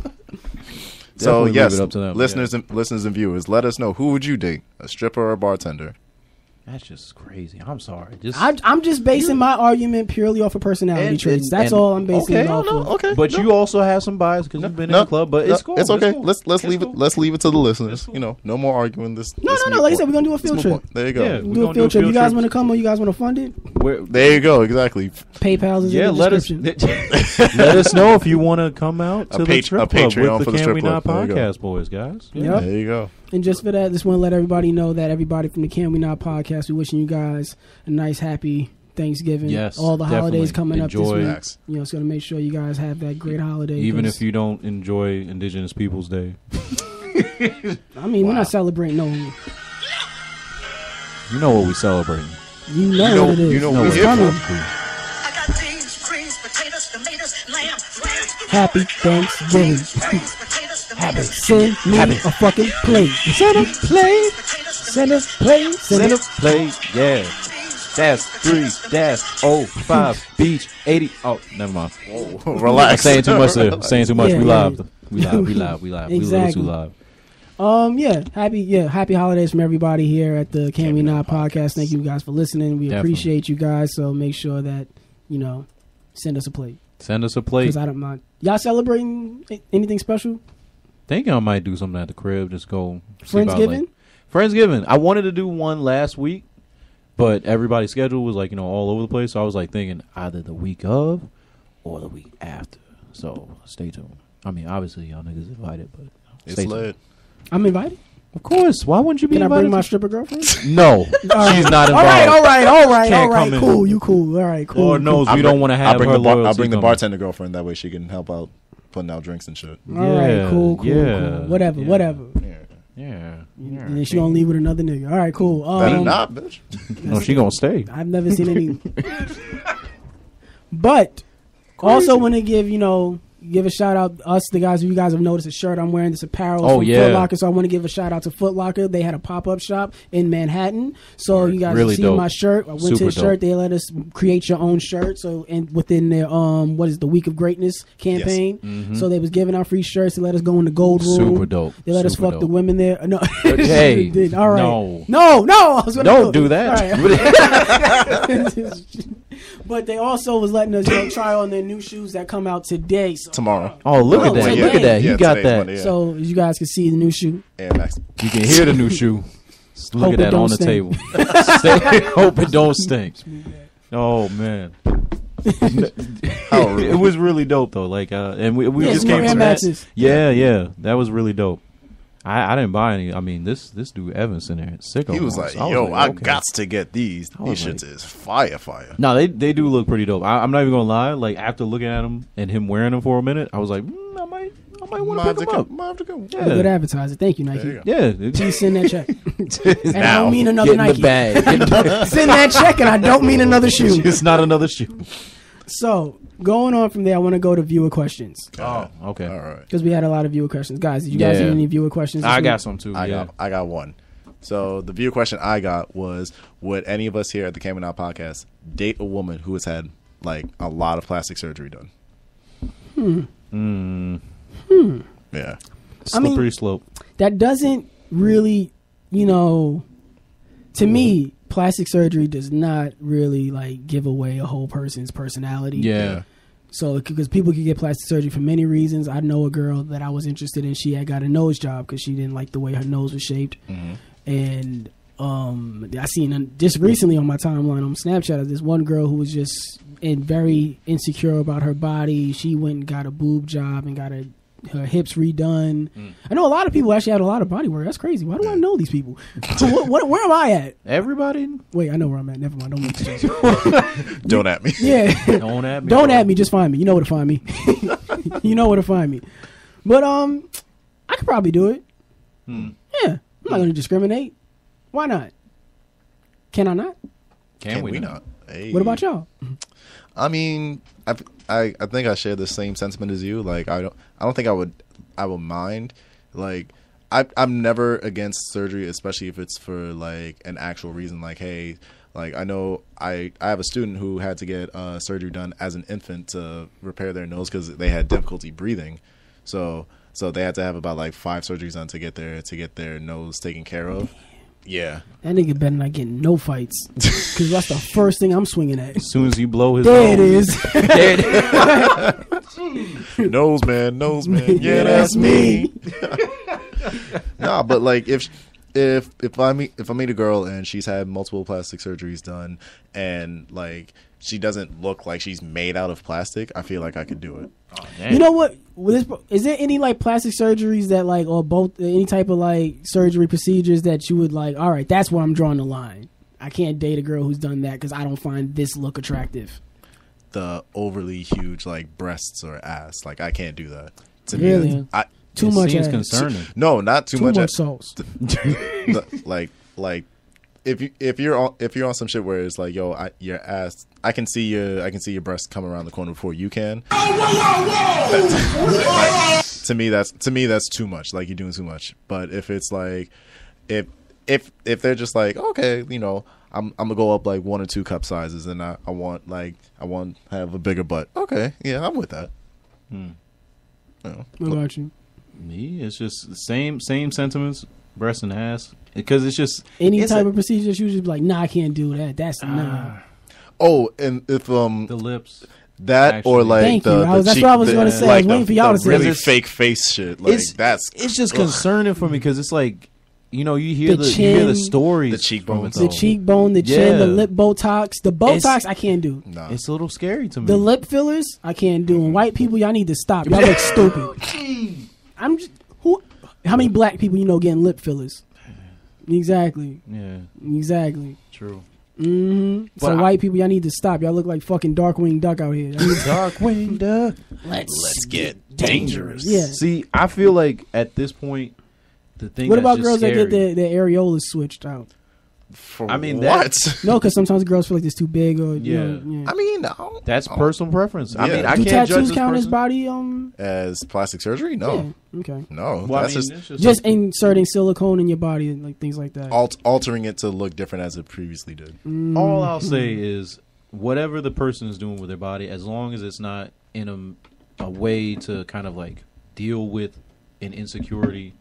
so Definitely yes, it up to them, listeners and listeners and viewers, let us know who would you date, a stripper or a bartender? That's just crazy. I'm sorry. Just I, I'm just basing my argument purely off of personality And- traits. That's and- all I'm basing Okay, it off no, of. okay. But no. you also have some bias because you've been in the club. But no, it's cool. It's okay. cool. Let's let's It's leave cool. it. Let's leave it to the listeners. cool. You know, no more arguing this. No, this no, no. Like I said, we're gonna do a field trip. point. There you go. Yeah. Do We're a gonna do field trip. You guys want to come or you guys want to fund it? We're- There you go. Exactly. PayPal's is yeah, in the let us description. let us know if you want to come out to the pat- strip a club Patreon with for the the Can We. Not There you go. podcast boys, guys. Yep. There you go. And just for that, just want to let everybody know that everybody from the Can We Not podcast, we wishing you guys a nice, happy Thanksgiving. Yes, all the holidays definitely. coming up this week. Facts. You know, it's going to make sure you guys have that great holiday. Even if you don't enjoy Indigenous Peoples Day, I mean, we're not celebrating no. you know what we celebrating. You know, know- what it is. you know what It's we're coming. for. I got beans, greens, potatoes, tomatoes, lamb, lamb. Happy Thanksgiving. Beans, potatoes, tomatoes, Send me a fucking plate. Send a plate. potatoes, Send a plate. Send Center a play, yeah. Dash three, dash oh five, beach eighty. Oh, never mind. I'm Relax. saying too much there. Saying too much. Yeah, we yeah. live. We live. We live. We live. We a little Exactly. too live. Um, yeah, happy, yeah, happy holidays from everybody here at the Can We Not podcast. Thank you guys for listening. We Definitely. appreciate you guys. So make sure that you know, send us a plate Send us a plate. because I don't mind. Y'all celebrating anything special? Thinking I might do something at the crib. Just go see about, Friendsgiving? like- Friendsgiving. I wanted to do one last week, but everybody's schedule was like you know all over the place. So I was like thinking either the week of or the week after. So stay tuned. I mean, obviously y'all niggas invited, but It's stay tuned. lit. I'm invited. Of course. Why wouldn't you be Can I invited? bring my stripper girlfriend? no, she's not involved. all right, all right, all right, Can't all right. come in. Cool, you cool. All right, cool. Lord knows I'll we don't want to I'll have bring her the bar- I'll bring the coming. bartender girlfriend. That way she can help out putting out drinks and shit. cool. All right, Yeah, cool, cool, yeah, cool. Whatever, yeah. whatever. Yeah. Yeah. And then she gonna leave with another nigga. All right, cool. Um, Better not, bitch. No, she gonna stay. I've never seen any. but also want to give you know give a shout out us the guys. You guys have noticed the shirt I'm wearing. This apparel Oh, from yeah. Foot Locker. So I want to give a shout out to Foot Locker. They had a pop up shop in Manhattan. So you guys Really see my shirt. I went Super to the dope. shirt. They let us create your own shirt. So and within their um what is it, the Week of Greatness campaign. So they was giving out free shirts. They let us go in the gold room. Mm-hmm. Super dope. They let us Super fuck the women there. No, Hey, all right. no. no, no. I was gonna Don't do All that. Right. but they also was letting us you know, try on their new shoes that come out today. So, Tomorrow. oh, look Oh, at that! today. Look at that! you Yeah, got that. Monday, yeah. so you guys can see the new shoe. Air Max. You can hear the new shoe. Just look Hope at that on the stink. table. Stay- hope it don't stink. Oh man, it was really dope though. Like, uh, and we we Yeah, just came Air from that. Maxes. Yeah, yeah, that was really dope. I, I didn't buy any. I mean, this this dude Evans in there, sick. He was like, "Yo, I got to get these. I was These shits like- is fire, fire." No, they they do look pretty dope. I, I'm not even gonna lie. Like after looking at them and him wearing them for a minute, I was like, mm, I might I might want to pick them go. up. Might have to go. Yeah. Good advertiser. Thank you, There you Nike. Yeah, it- Please send that check. and I don't mean another get Nike. the bag. Get in the- Send that check, and I don't mean another shoe. it's not another shoe. So going on from there, I want to go to viewer questions Oh, okay. All right. because we had a lot of viewer questions. Guys, did you guys Yeah. have any viewer questions? this I week? got some too. I yeah. got I got one. So the viewer question I got was: Would any of us here at the Can We Not podcast date a woman who has had like a lot of plastic surgery done? Mm, Yeah. I mean- slippery slope. that doesn't really, you know, to me, plastic surgery does not really like give away a whole person's personality. Yeah. So because people can get plastic surgery for many reasons. I know a girl that I was interested in. She had got a nose job because she didn't like the way her nose was shaped, Mm-hmm. and um, I seen just recently on my timeline on Snapchat of this one girl who was just in very insecure about her body. She went and got a boob job and got a, her hips redone. I know a lot of people actually had a lot of body work. That's crazy. Why do I know these people? what, what, where am I at? Everybody, Wait, I know where I'm at. Never mind. Don't make. Don't at me. Yeah. don't at me. Don't bro. at me. Just find me. You know where to find me. you know where to find me. But um, I could probably do it. Hmm. Yeah, I'm not going to discriminate. Why not? Can I not? Can, Can we, we not? not? Hey. What about y'all? I mean, I, I I think I share the same sentiment as you. Like I don't I don't think I would I would mind. Like I I'm never against surgery, especially if it's for like an actual reason. Like hey, like I know I I have a student who had to get uh, surgery done as an infant to repair their nose because they had difficulty breathing. So so they had to have about like five surgeries done to get their to get their nose taken care of. Yeah. That nigga better not get no fights because that's the first thing I'm swinging at. As soon as you blow his There it nose, is. There it is. nose man, nose man. Yeah, that's me. nah, but like if if if I meet if I meet a girl and she's had multiple plastic surgeries done and like she doesn't look like she's made out of plastic, I feel like I could do it. Oh, you know what? With this, is there any like plastic surgeries that like or both any type of like surgery procedures that you would like? All right, that's where I'm drawing the line. I can't date a girl who's done that because I don't find this look attractive. The overly huge like breasts or ass, like I can't do that. To Really? me, I Too It much seems ass. concerning. no, not too, Too much. much ass. sauce. like like if you if you're on if you're on some shit where it's like yo I, your ass I can see your I can see your breast come around the corner before you can. Oh, that's- like, to me that's to me that's too much. Like you're doing too much. But if it's like if if if they're just like okay you know I'm I'm gonna go up like one or two cup sizes and I, I want like I want have a bigger butt. Okay, yeah, I'm with that. You know, What about you? Me, it's just the same same sentiments, breast and ass, because it's just Any it's type a- of procedure that you just be like, nah, I can't do that. That's nah. Oh, and if um the lips. That Actually. or like Thank the, you. I the was- that's cheek- what I was gonna say. Like was waiting for y'all to say really it. fake face shit. Like it's that's it's just ugh. concerning for me because it's like you know you hear The the, you hear the chin, stories, the cheekbones. The cheekbone, the chin, the lip Botox. The Botox, It's- I can't do. Nah. It's a little scary to me. The lip fillers, I can't do. And white people, y'all need to stop. Y'all look stupid. I'm just who? How many black people you know getting lip fillers? Exactly. yeah, Exactly. true. Mm-hmm. So I- white people, y'all need to stop. Y'all look like fucking Darkwing Duck out here. Y'all Darkwing Duck. Let's, Let's get dangerous. Yeah. See, I feel like at this point, the thing. What that's about just girls that get their, their areolas switched out? For I mean, what? that- No, because sometimes girls feel like it's too big or you Yeah. know, yeah. I mean, no. That's personal preference. I mean, I Do can't judge tattoos this count as body? Um, as plastic surgery. No, yeah. Okay. no. Well, I that's mean, just it's just, Just inserting silicone in your body and like things like that. alt- altering it to look different as it previously did. Mm. all I'll say is whatever the person is doing with their body, as long as it's not in a, a way to kind of like deal with an insecurity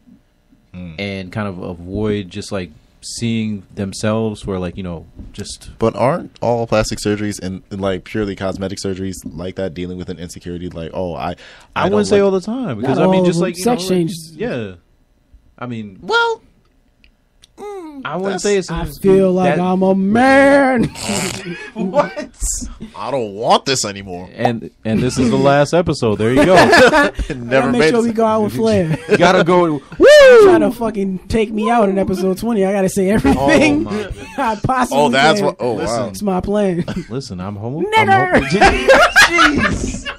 Mm. and kind of avoid just like seeing themselves where like you know just But aren't all plastic surgeries and, and, like purely cosmetic surgeries like that dealing with an insecurity? Like, oh, I, I, don't wouldn't say like- all the time because Not I mean just like them. you Sex know, like, yeah. I mean, Well, I wouldn't say it's. I feel like that- I'm a man. what? I don't want this anymore. and and this is the last episode. There you go. Never make made sure this- we go out with flair. You gotta go. Woo! Trying to fucking take me out in episode 20. I gotta say everything Oh, my. I possibly Oh, that's can. what. Oh, Listen. wow. It's my plan. Listen, I'm homo. I'm Nigger. Jeez.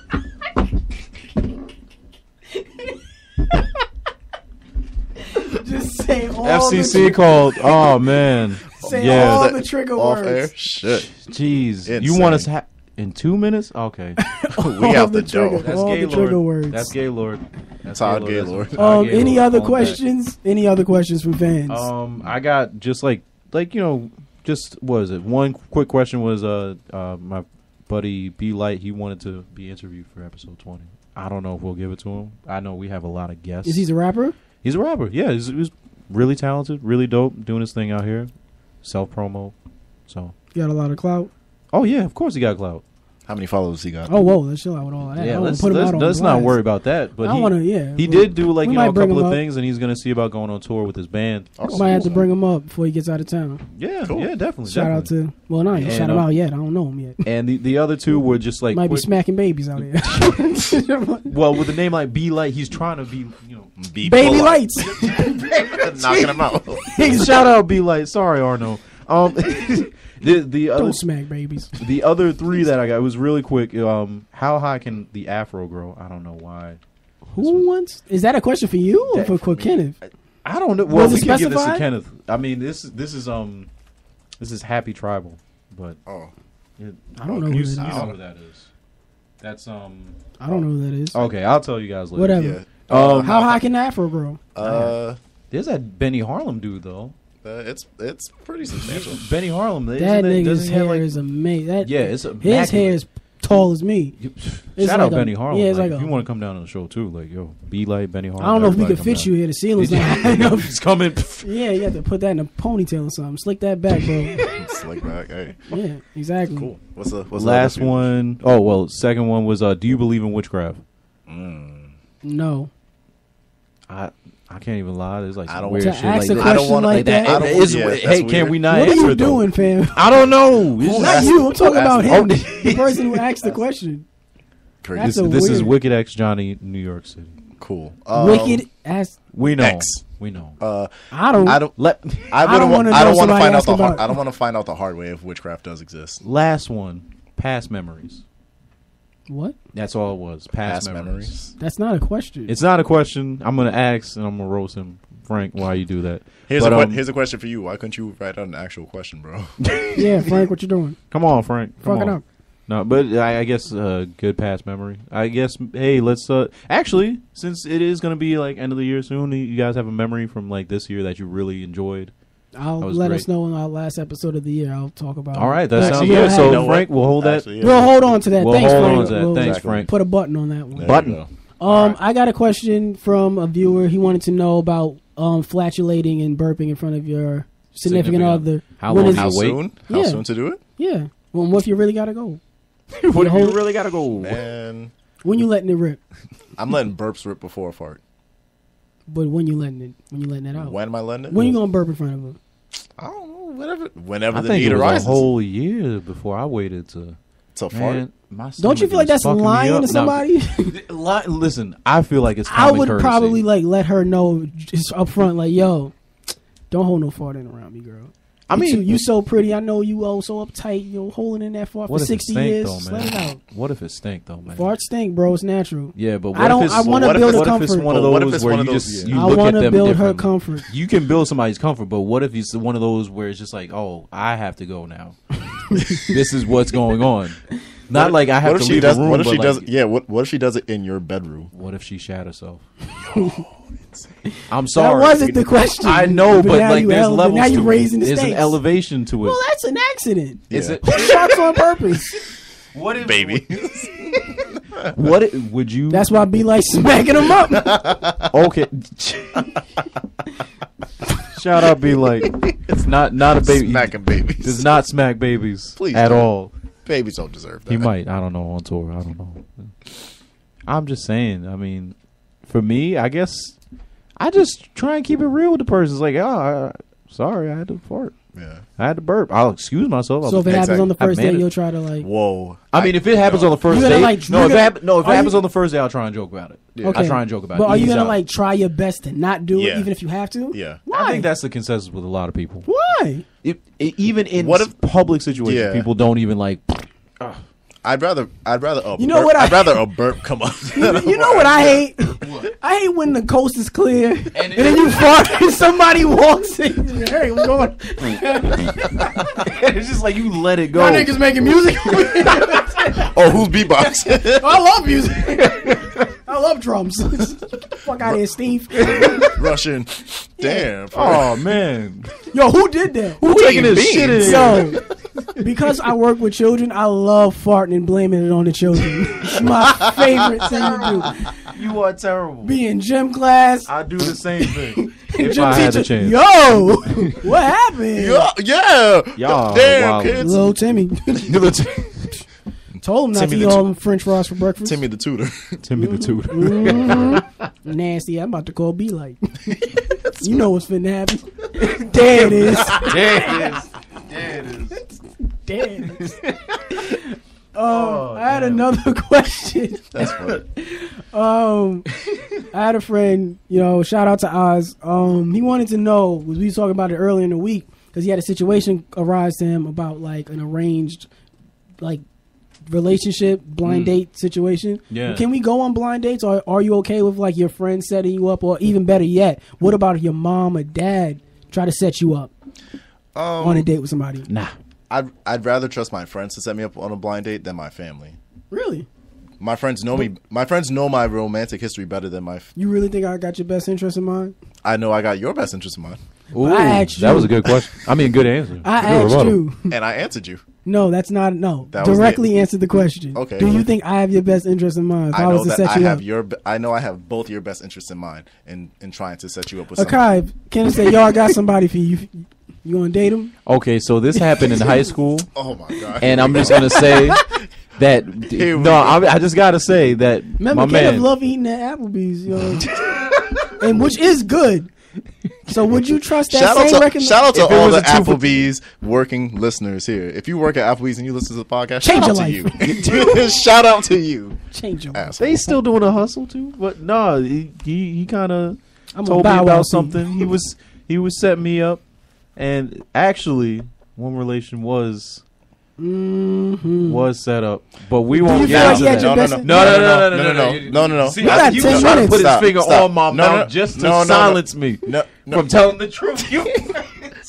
Just say all FCC the, called. Oh man. say yeah. all the trigger Off words. air? Shit. Jeez. You want us ha- in two minutes? Okay. we All out the trigger- door. That's all Gaylord. the trigger words. That's Gaylord. That's Todd Gaylord. Gaylord. That's Todd Um, any Gaylord. other On that. questions? Any other questions from fans? Um, I got just like like you know just what is it? One quick question was uh uh my buddy B Light he wanted to be interviewed for episode twenty. I don't know if we'll give it to him. I know we have a lot of guests. Is he a rapper? He's a rapper. Yeah, he's, he's really talented, really dope, doing his thing out here, self promo. So, Got a lot of clout. oh yeah, of course he got clout. How many followers he got? Oh whoa, let's chill out with all that. Yeah, let's put him let's, out let's not blast. worry about that. But I he, wanna- yeah, he did do like you know a couple of up. things, and he's gonna see about going on tour with his band. Oh, Might have to bring him up before he gets out of town. Yeah, Cool. yeah, definitely. Shout out to well, not even And, shout him uh, out yet. I don't know him yet. And the, the other two were just like Might be smacking babies out here. well with a name like Be Light, he's trying to be you know. Be Baby polite. lights. knocking him out. Shout out Be Light. Sorry, Arno. Um, the the other Don't smack babies. the other three that I got was really quick. Um, how high can the afro grow? I don't know why. Who wants? Is that a question for you or for, for Kenneth? I don't know. Well, Was we it can give this to specified? Kenneth. I mean, this this is um, this is Happy Tribal, but Oh, it, I don't know who you it know is. what that is. That's um. I don't know who that is. Okay, I'll tell you guys later. Whatever. yeah. Um, How high can the afro grow? Uh, there's that Benny Harlem dude though. Uh, it's it's pretty substantial. Benny Harlem. isn't That it- nigga's doesn't he have, hair like- is amazing. That Yeah, it's his immaculate. hair is tall as me. You- It's Shout like out a- Benny Harlem. yeah, it's like, like if a- you want to come down on the show too, like yo, be like Benny Harlem. I don't know if we can fit down. you here. The ceiling's not high enough. He's coming. Yeah, you have to put that in a ponytail or something. Slick that back, bro. Slick back. Hey, yeah, exactly. cool. What's the what's the Last other few? one oh well, second one was uh, do you believe in witchcraft? No. I I can't even lie. There's like I don't- weird To shit ask like a that. I don't question wanna- like like that. that. I don't- It's- yeah, hey, that's can weird. we not What are answer you it, though? doing, fam? I don't know. It's Not asked- you. I'm talking about him, the person who asked the question. Crazy. That's this, a this is weird- Wicked X Johnny, New York City. cool. Um, Wicked ass. We know. X. We know. Uh, I don't. I don't. Let I don't wouldn't. wanna. I know don't want to somebody find out asked the. Hard, about- I don't want to find out the hard way if witchcraft does exist. last one. Past memories. What? That's all it was. Past, Past memories. memories. That's not a question. It's not a question. I'm gonna ask and I'm gonna roast him. Frank, why you do that? Here's But, a um, here's a question for you. Why couldn't you write out an actual question, bro? yeah, Frank, what you doing? Come on, Frank. Come Fuck it up. No, but I, I guess uh, good past memory. I guess hey, let's uh actually since it is gonna be like end of the year soon, you guys have a memory from like this year that you really enjoyed. I'll let great. us know in our last episode of the year. I'll talk about. All right, that But sounds good. So have- you know what? Frank, we'll hold that. Actually, yeah. We'll hold on to that. We'll Thanks, hold Frank. on to that. We'll Thanks, Frank. Put a button on that one. There Button. go. Um, I got a question from a viewer. He wanted to know about um flatulating and burping in front of your significant, Significant. other. How When long? How How wait? soon? How Yeah. soon to do it? Yeah. Well, what if you really gotta go? what if you really gotta go? Man, When you letting it rip? I'm letting burps rip before a fart. But when you letting it? When you letting it out? When am I letting it? When you gonna burp in front of her? I don't know. Whenever, whenever I the think need it was arises. a whole year before I waited to. to fart. Man, my Don't you feel like that's lying to somebody? Li- Listen, I feel like it's. I would courtesy. probably like let her know just up front, like, yo, don't hold no fart in around me, girl. I mean, too- you so pretty. I know you all so uptight. You're holding in that fart for sixty stink years. though, man? let it out. What if it stink though, man? Farts stink, bro. It's natural. Yeah, but what I don't- if it's, I wanna what if build it's- a what if it's comfort. one of But what if those it's where one you of those- just yeah. you I look want at to them build her comfort. You can build somebody's comfort, but what if it's one of those where it's just like, oh, I have to go now. this is what's going on. Not like I have what to if she leave does? the room. what if but she like, does? Yeah. What What if she does it in your bedroom? What if she shat herself? I'm sorry. That wasn't the question. I know, but, now like there's ele- levels. Now to you're it. raising the There's stakes. an elevation to it. well, that's an accident. Is it? Who sharks on purpose? What if Baby. What if, would you? That's why I be like smacking them up. okay. Shout out, be like it's not not a baby. Smacking babies. Does not smack babies Please at don't. all. Babies don't deserve that. He might. I don't know on tour. I don't know. I'm just saying. I mean, for me, I guess I just try and keep it real with the person. It's like, oh, I, sorry, I had to fart. Yeah. I had to burp. I'll excuse myself. So if it I'll- happens on the first day, manage- you'll try to like. Whoa. I mean, if it happens on the first You're gonna, day, like, no, you're if it gonna- happen, no, if it are happens you- on the first day, I'll try and joke about it. Yeah. Okay. I'll try and joke about it. But are you Ease gonna out. like try your best to not do Yeah. it, even if you have to? Yeah. Why? I think that's the consensus with a lot of people. why. It, it- even in What if- public situations, Yeah. people don't even like. I'd rather. I'd rather. A You know burp, what I- I'd rather a burp come up. You know what I hate? I hate when the coast is clear and, then you fart and somebody walks in. Hey, what's going on? it's just like you let it go. Y'all niggas making music? oh, who's beatbox? I love music. I love drums. Fuck out of here, Steve. Russian. Damn. Oh man, Yo, who did that? who taking this shit in here? So, because I work with children, I love farting and blaming it on the children. It's my favorite thing to do. You are terrible. do. Be in gym class, I do the same thing and if gym I had the teacher, chance. yo, what happened? Yeah. yeah. Y'all Damn, wild. kids. Little Timmy. Told him not Timmy to the eat all tu- them French fries for breakfast. Timmy the tutor. Timmy the tutor. Mm-hmm. Nasty. I'm about to call B like. you know what's finna happen. there it is. There it is. Um, oh, I had another question. That's funny. Um, I had a friend, you know, shout out to Oz. Um, he wanted to know, was we was talking about it earlier in the week, because he had a situation arise to him about like an arranged, like, relationship blind date situation. Yeah. Can we go on blind dates, or are you okay with like your friend setting you up, or even better yet, what about your mom or dad try to set you up Um, on a date with somebody? Nah. I'd I'd rather trust my friends to set me up on a blind date than my family. Really? My friends know me. My friends know my romantic history better than my. F- You really think I got your best interest in mind? I know I got your best interest in mind, Ooh, I asked that you. was a good question. I mean, good answer. I Good asked rebuttal. you. and I answered you. No, that's not no. That Directly it. answer the question. Okay. Do you think I have your best interest in mind? If I, I was know to that set I have up. your. I know I have both your best interests in mind in in trying to set you up with. somebody. Okay, Ken say, "Yo, I got somebody for you. You gonna date him? Okay, so this happened in high school, Oh my god! and I'm just gonna say that no, go. I, I just gotta say that Remember, my Kenneth man. love eating at Applebee's, yo, and which is good. So would you trust that Shout out, same to, recommend? shout out to If it all was the a two for- Applebee's working listeners here. If you work at Applebee's and you listen to the podcast, Change shout out your to you. shout out to you. Change your mind. Asshole. they still doing a hustle too, but no, he he, he kind of I'm told me Bow Wow about something. He was he was setting me up, and actually, one relation was Mhm. was set up, but we you won't feel get like into had that. your no, best no, no, No, no, no, no, no, no, no, no, no. no, no, no. See, We I- got he 10 was trying to minutes. put his Stop, finger stop. on my No, mouth just to no, no, no. silence me No, no. from telling the truth. You,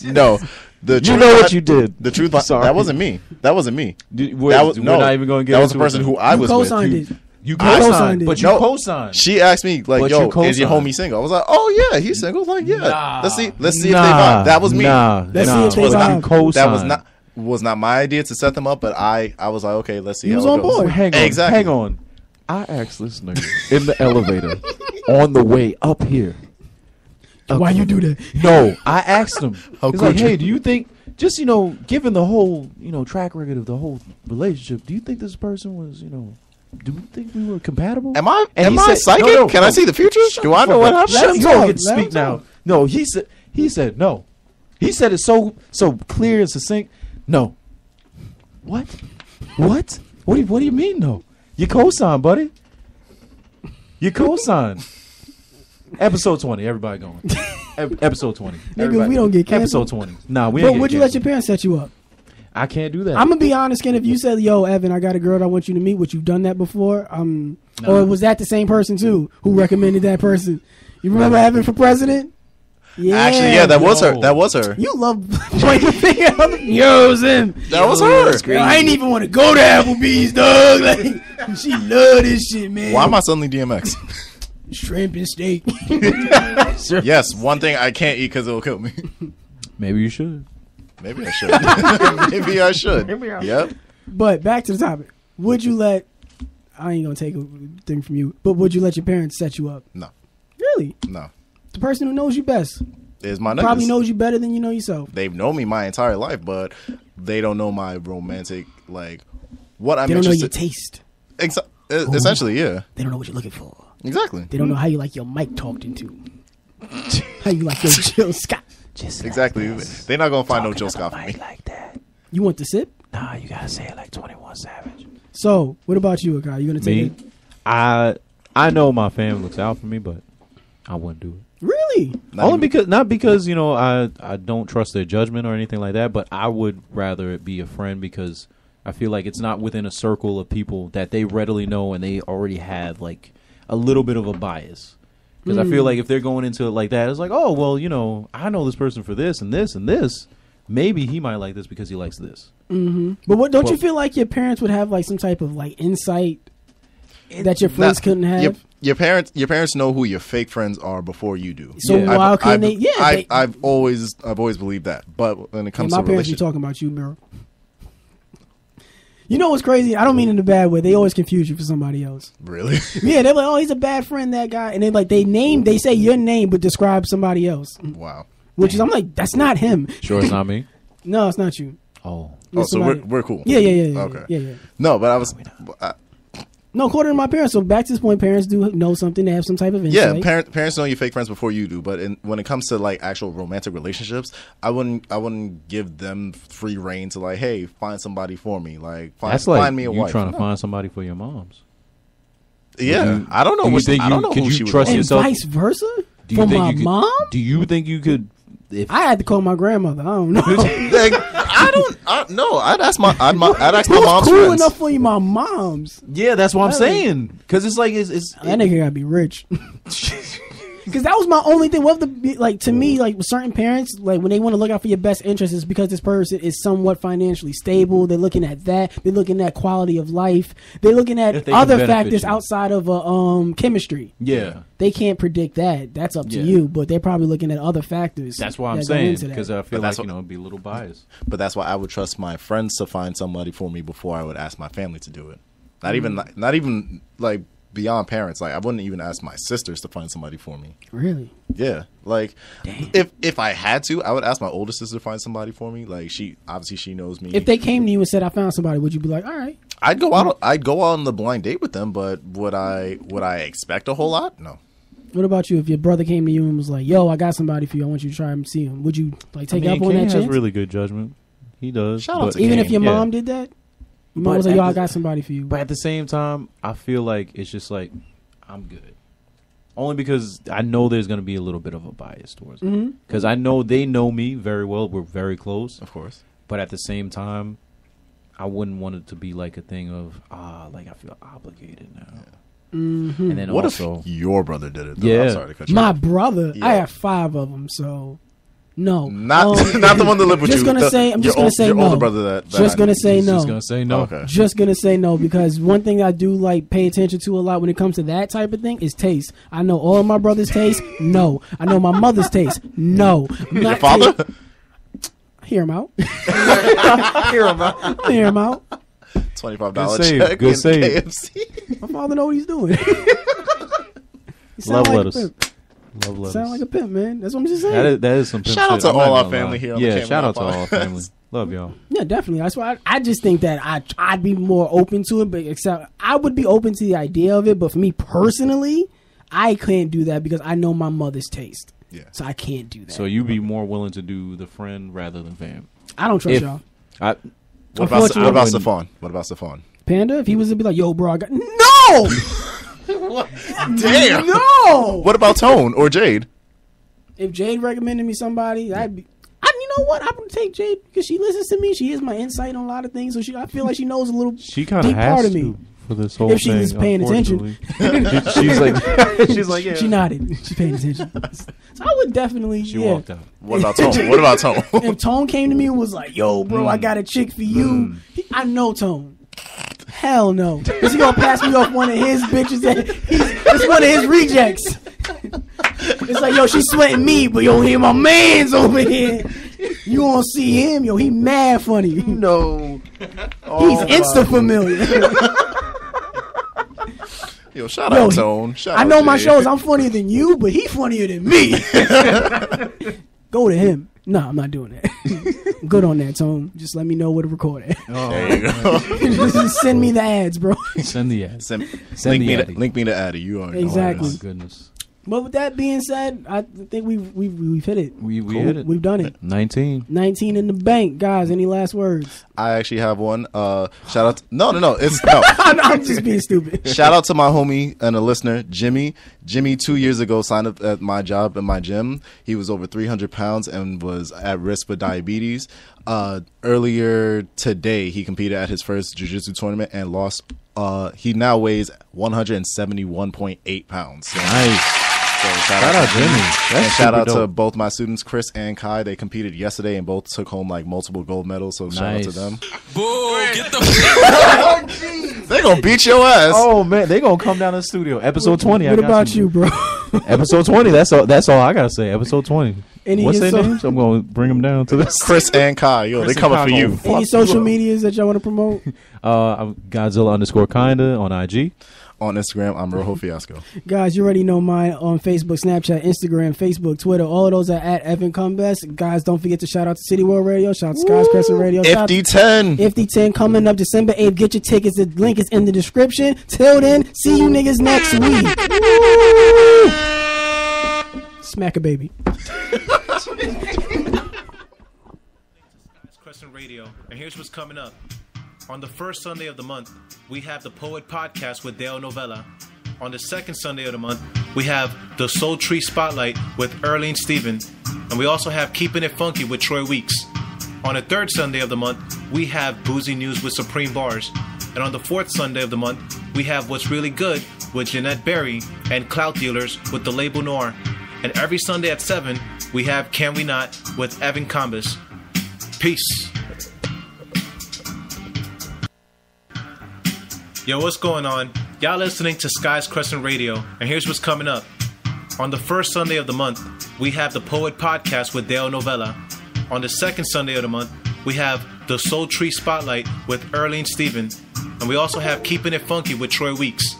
No, the you truth know what behi- you did. The truth, behi- Sorry. that wasn't me. That wasn't me. Did- we're, That was we're no. not even going to get That was the into person who I You was co-signed with. it. you I co-signed co-signed, it. but you No. co-signed. She asked me like, But "Yo, is your co-signed. homie single?" I was like, "Oh yeah, he's single." Like, yeah. Nah. let's see. Let's see if they vibe. That was me. Nah, Let's nah. see if they But vibe. you. That was not was not my idea to set them up, but I I was like, okay, let's see. He how was it on goes. board. Hang on, Exactly. hang on. I asked this nigga in the elevator on the way up here. Why you do that? No, I asked him. How He's like, you? hey, do you think, just you know, given the whole you know track record of the whole relationship, do you think this person was you know, do you think we were compatible? Am I And am I said- psychic? no, no, Can no. I see the future? Do I know what up. happened? Let Shut him you talk. don't get to speak now. No, he said he said no. He said it so so clear and succinct. No. What? What? What do you, what do you mean no? You co-sign, buddy. You co-sign. Episode twenty. Everybody going. Ep- episode twenty. Everybody- we don't get canceled. Episode twenty. Nah, we. But ain't would you let your parents set you up? I can't do that. I'm gonna be honest, Ken. If you said, "Yo, Evan, I got a girl that I want you to meet," would you've done that before? Um, or was that the same person too who recommended that person? You remember Evan for president? Yeah, Actually, yeah, that was her. That was her. You love pointing the finger at other Yo's him. That was her. Girl, I ain't even want to go to Applebee's, dog. Like, she love this shit, man. Why am I suddenly DMX? shrimp and steak? yes, one thing I can't eat because it'll kill me. Maybe you should. Maybe I should. Maybe I should. Yep. but back to the topic. Would you let? I ain't gonna take a thing from you, but would you let your parents set you up? No. Really? No. The person who knows you best Is my probably knows you better than you know yourself. They've known me my entire life, but they don't know my romantic like what I'm They don't know your taste. Exa- e- essentially, yeah. They don't know what you're looking for. Exactly. They don't know how you like your mic talked into. how you like your Jill Scott. Exactly. They're not gonna find no Jill Scott for me. like that. You want the sip? Nah, you gotta say it like Twenty One Savage. So, what about you, Akai? You gonna take Me, it? I I know my family looks out for me, but I wouldn't do it. Really? Not Only even- because not because you know I I don't trust their judgment or anything like that, but I would rather it be a friend because I feel like it's not within a circle of people that they readily know and they already have like a little bit of a bias. Because I feel hmm. like if they're going into it like that, it's like, oh well, you know, I know this person for this and this and this. Maybe he might like this because he likes this. Mm-hmm. But what don't you Well- feel like your parents would have like some type of like insight that your friends Not- couldn't have? Your, your parents, your parents know who your fake friends are before you do. So Yeah. why I've, couldn't I've, they? Yeah, I've, they- I've always, I've always believed that. But when it Hey, comes my to parents be relationship, talking about you, Mirror. You know what's crazy? I don't mean in a bad way. They always confuse you for somebody else. really, Yeah, they're like, "Oh, he's a bad friend, that guy," and they like they name, they say your name, but describe somebody else. wow. Which is, I'm like, that's not him. Sure, it's not me. No, it's not you. Oh, Oh, so we're we're cool. Yeah, yeah, yeah, yeah. Okay. Yeah, yeah. No, but I was. I, No, according to my parents. So back to this point, parents do know something. They have some type of yeah, parents parents know your fake friends before you do. But in, when it comes to like actual romantic relationships, I wouldn't I wouldn't give them free reign to like, hey, find somebody for me. Like, find, that's like find me a you wife. trying to No. find somebody for your mom's. Yeah, you- I don't know. do you what think I don't you- know could who you she would trust want. and yourself- vice versa Do you for think my you could, mom. Do you think you could? If I had to call my grandmother. I don't know. Like, I don't. I, no, I'd ask my. I'd, my, I'd ask my mom's cool friends. enough for you? My mom's. yeah, that's what I'm Really? saying. Because it's like it's, it's That nigga gotta be rich. Because that was my only thing. What the like to me like with certain parents like when they want to look out for your best interest is because this person is somewhat financially stable. They're looking at that. They're looking at quality of life. They're looking at they other factors you. outside of uh, um chemistry. yeah. They can't predict that. That's up to Yeah. you. But they're probably looking at other factors. That's why I'm that saying into because I feel But that's like you know it'd be a little biased. But that's why I would trust my friends to find somebody for me before I would ask my family to do it. Not even Mm. not even like beyond parents. Like I wouldn't even ask my sisters to find somebody for me. really. Yeah, like if if I had to, I would ask my older sister to find somebody for me. Like she obviously she knows me. If they came to you and said, "I found somebody," would you be like, "All right"? I'd go out. I'd go on the blind date with them. But would I would I expect a whole lot? No. What about you? If your brother came to you and was like, "Yo, I got somebody for you. I want you to try and see him," would you like take I mean, up on Kane that has chance? really good judgment. He does. Shout out to Even Kane. if your Yeah. mom did that, your mom But was like, "Yo, at I the- got somebody for you." But at the same time, I feel like it's just like I'm good. Only because I know there's going to be a little bit of a bias towards it. Mhm. Because I know they know me very well. We're very close. Of course. But at the same time, I wouldn't want it to be like a thing of ah, like I feel obligated now. Mhm. And then What also, if your brother did it? Though? Yeah. I'm sorry to cut you my off. brother, Yeah. I have five of them, so no, Not Um, not the one that lived with just you. gonna the- say- I'm just gonna ol- say your no. older brother that, that Just gonna say he's no. just gonna say no. Okay. Just gonna say no because one thing I do like pay attention to a lot when it comes to that type of thing is taste. I know all of my brother's taste. No, I know my mother's taste. No, I'm Your father? ta- hear him out. hear him out. Hear him out. Twenty five dollar save, check. good in save. KFC. My father know what he's doing. He sound Love like a letters. Pimp. Love letters. Sound like a pimp, man. That's what I'm just saying. that is that is some pimp Shout out to I'm all our family lie. here on Yeah, Came shout Out out to all our family. Love y'all. Yeah, definitely. That's why I, I just think that I I'd be more open to it, but except I would be open to the idea of it. But for me personally, I can't do that because I know my mother's taste, Yeah. so I can't do that. So you'd be more willing to do the friend rather than fam? I don't trust If- y'all. I What about Unfortunately, what about I Stefan? What about Stefan? Panda, if he was to be like, "Yo, bro, I got no, Damn. no." What about Tone or Jade? If Jade recommended me somebody, I'd be. I, you know what? I'm gonna take Jade because she listens to me. She is my insight on a lot of things, so she. I feel like she knows a little. she kind of deep has part of to me. for this whole If she thing. was paying attention. unfortunately. she's like, she's like, yeah. She nodded. She's paying attention. so I would definitely. She yeah. walked out. What about Tone? What about Tone? if Tone came to me and was like, "Yo, bro, Mm. I got a chick for you," he- I know Tone. Hell no, Is he gonna pass me off one of his bitches. That he's, it's one of his rejects. it's like, yo, she's sweating me, but yo, here my man's over here. You won't see him, yo. He mad funny. no. He's insta familiar. Yo, shout Yo, out he- Tone. Shout I know my Jade. shows. I'm funnier than you, but he funnier than me. Go to him. No, I'm not doing that. Good on that, Tone. Just let me know where to record it. Oh. There you go. Just send me the ads, bro. Send the ad. Send, Send link, the me Addy. to, link me to Addy. You are Exactly. Oh goodness. But with that being said, I think we've we've, we've hit it. We we Cool. hit it. We've done it. Nineteen. 19 in the bank, guys. Any last words? I actually have one. Uh, shout out. To, no, no, no. It's no. I'm, I'm just being stupid. Shout out to my homie and a listener, Jimmy. Jimmy, two years ago, signed up at my job at my gym. He was over 300 pounds and was at risk for diabetes. Uh, earlier today, he competed at his first jiu-jitsu tournament and lost. Uh, he now weighs 171.8 pounds. So, Nice. So shout, Shout out to Jimmy. And shout super out to both my students, Chris and Kai. They competed yesterday and both took home like multiple gold medals. So shout out to them. Boo! Get the They gonna beat your ass. Oh man, they gonna come down to the studio. Episode twenty. I What got about some- you, bro? Episode twenty. That's all. That's all I gotta say. Episode twenty. Any What's their so- names? I'm gonna bring them down to this. Chris and Kai, yo, Chris they coming for you. Any social medias that y'all want to promote? Uh, I'm Godzilla underscore kinda on IG. On Instagram, I'm Rojo Fiasco. Guys, you already know mine on um, Facebook, Snapchat, Instagram, Facebook, Twitter. All of those are at Evan Cumbest. Guys, don't forget to shout out to City World Radio, shout out to Skye's Crescent Radio. shout out- FD10. Ifty 10 coming up December 8th. Get your tickets. The link is in the description. Till then, see you niggas next week. Woo! Smack a baby. Crescent Radio, and here's what's coming up. On the first Sunday of the month, we have the Poet Podcast with Dale Novella. On the second Sunday of the month, we have the Soul Tree Spotlight with Erlene Steven. And we also have Keeping It Funky with Troy Weeks. On the third Sunday of the month, we have Boozy News with Supreme Bars. And on the fourth Sunday of the month, we have What's Really Good with Jeanette Berry and Clout Dealers with the label Noir. And every Sunday at 7, we have Can We Not with Evan Combis. Peace. Yo, what's going on? Y'all listening to Skye's Crescent Radio, and here's what's coming up. On the first Sunday of the month, we have the Poet Podcast with Dale Novella. On the second Sunday of the month, we have the Soul Tree Spotlight with Erlene Steven. And we also have Keeping It Funky with Troy Weeks.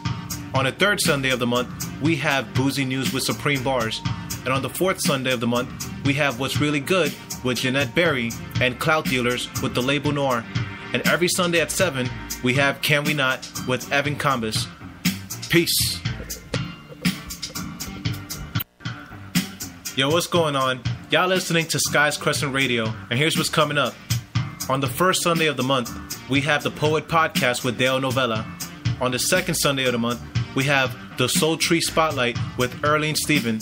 On the third Sunday of the month, we have Boozy News with Supreme Bars. And on the fourth Sunday of the month, we have What's Really Good with Jeanette Berry and Clout Dealers with the label Noir. And every Sunday at 7, we have Can We Not with Evan Combis. Peace. Yo, what's going on? Y'all listening to Skye's Crescent Radio, and here's what's coming up. On the first Sunday of the month, we have the Poet Podcast with Dale Novella. On the second Sunday of the month, we have the Soul Tree Spotlight with Erlene Steven.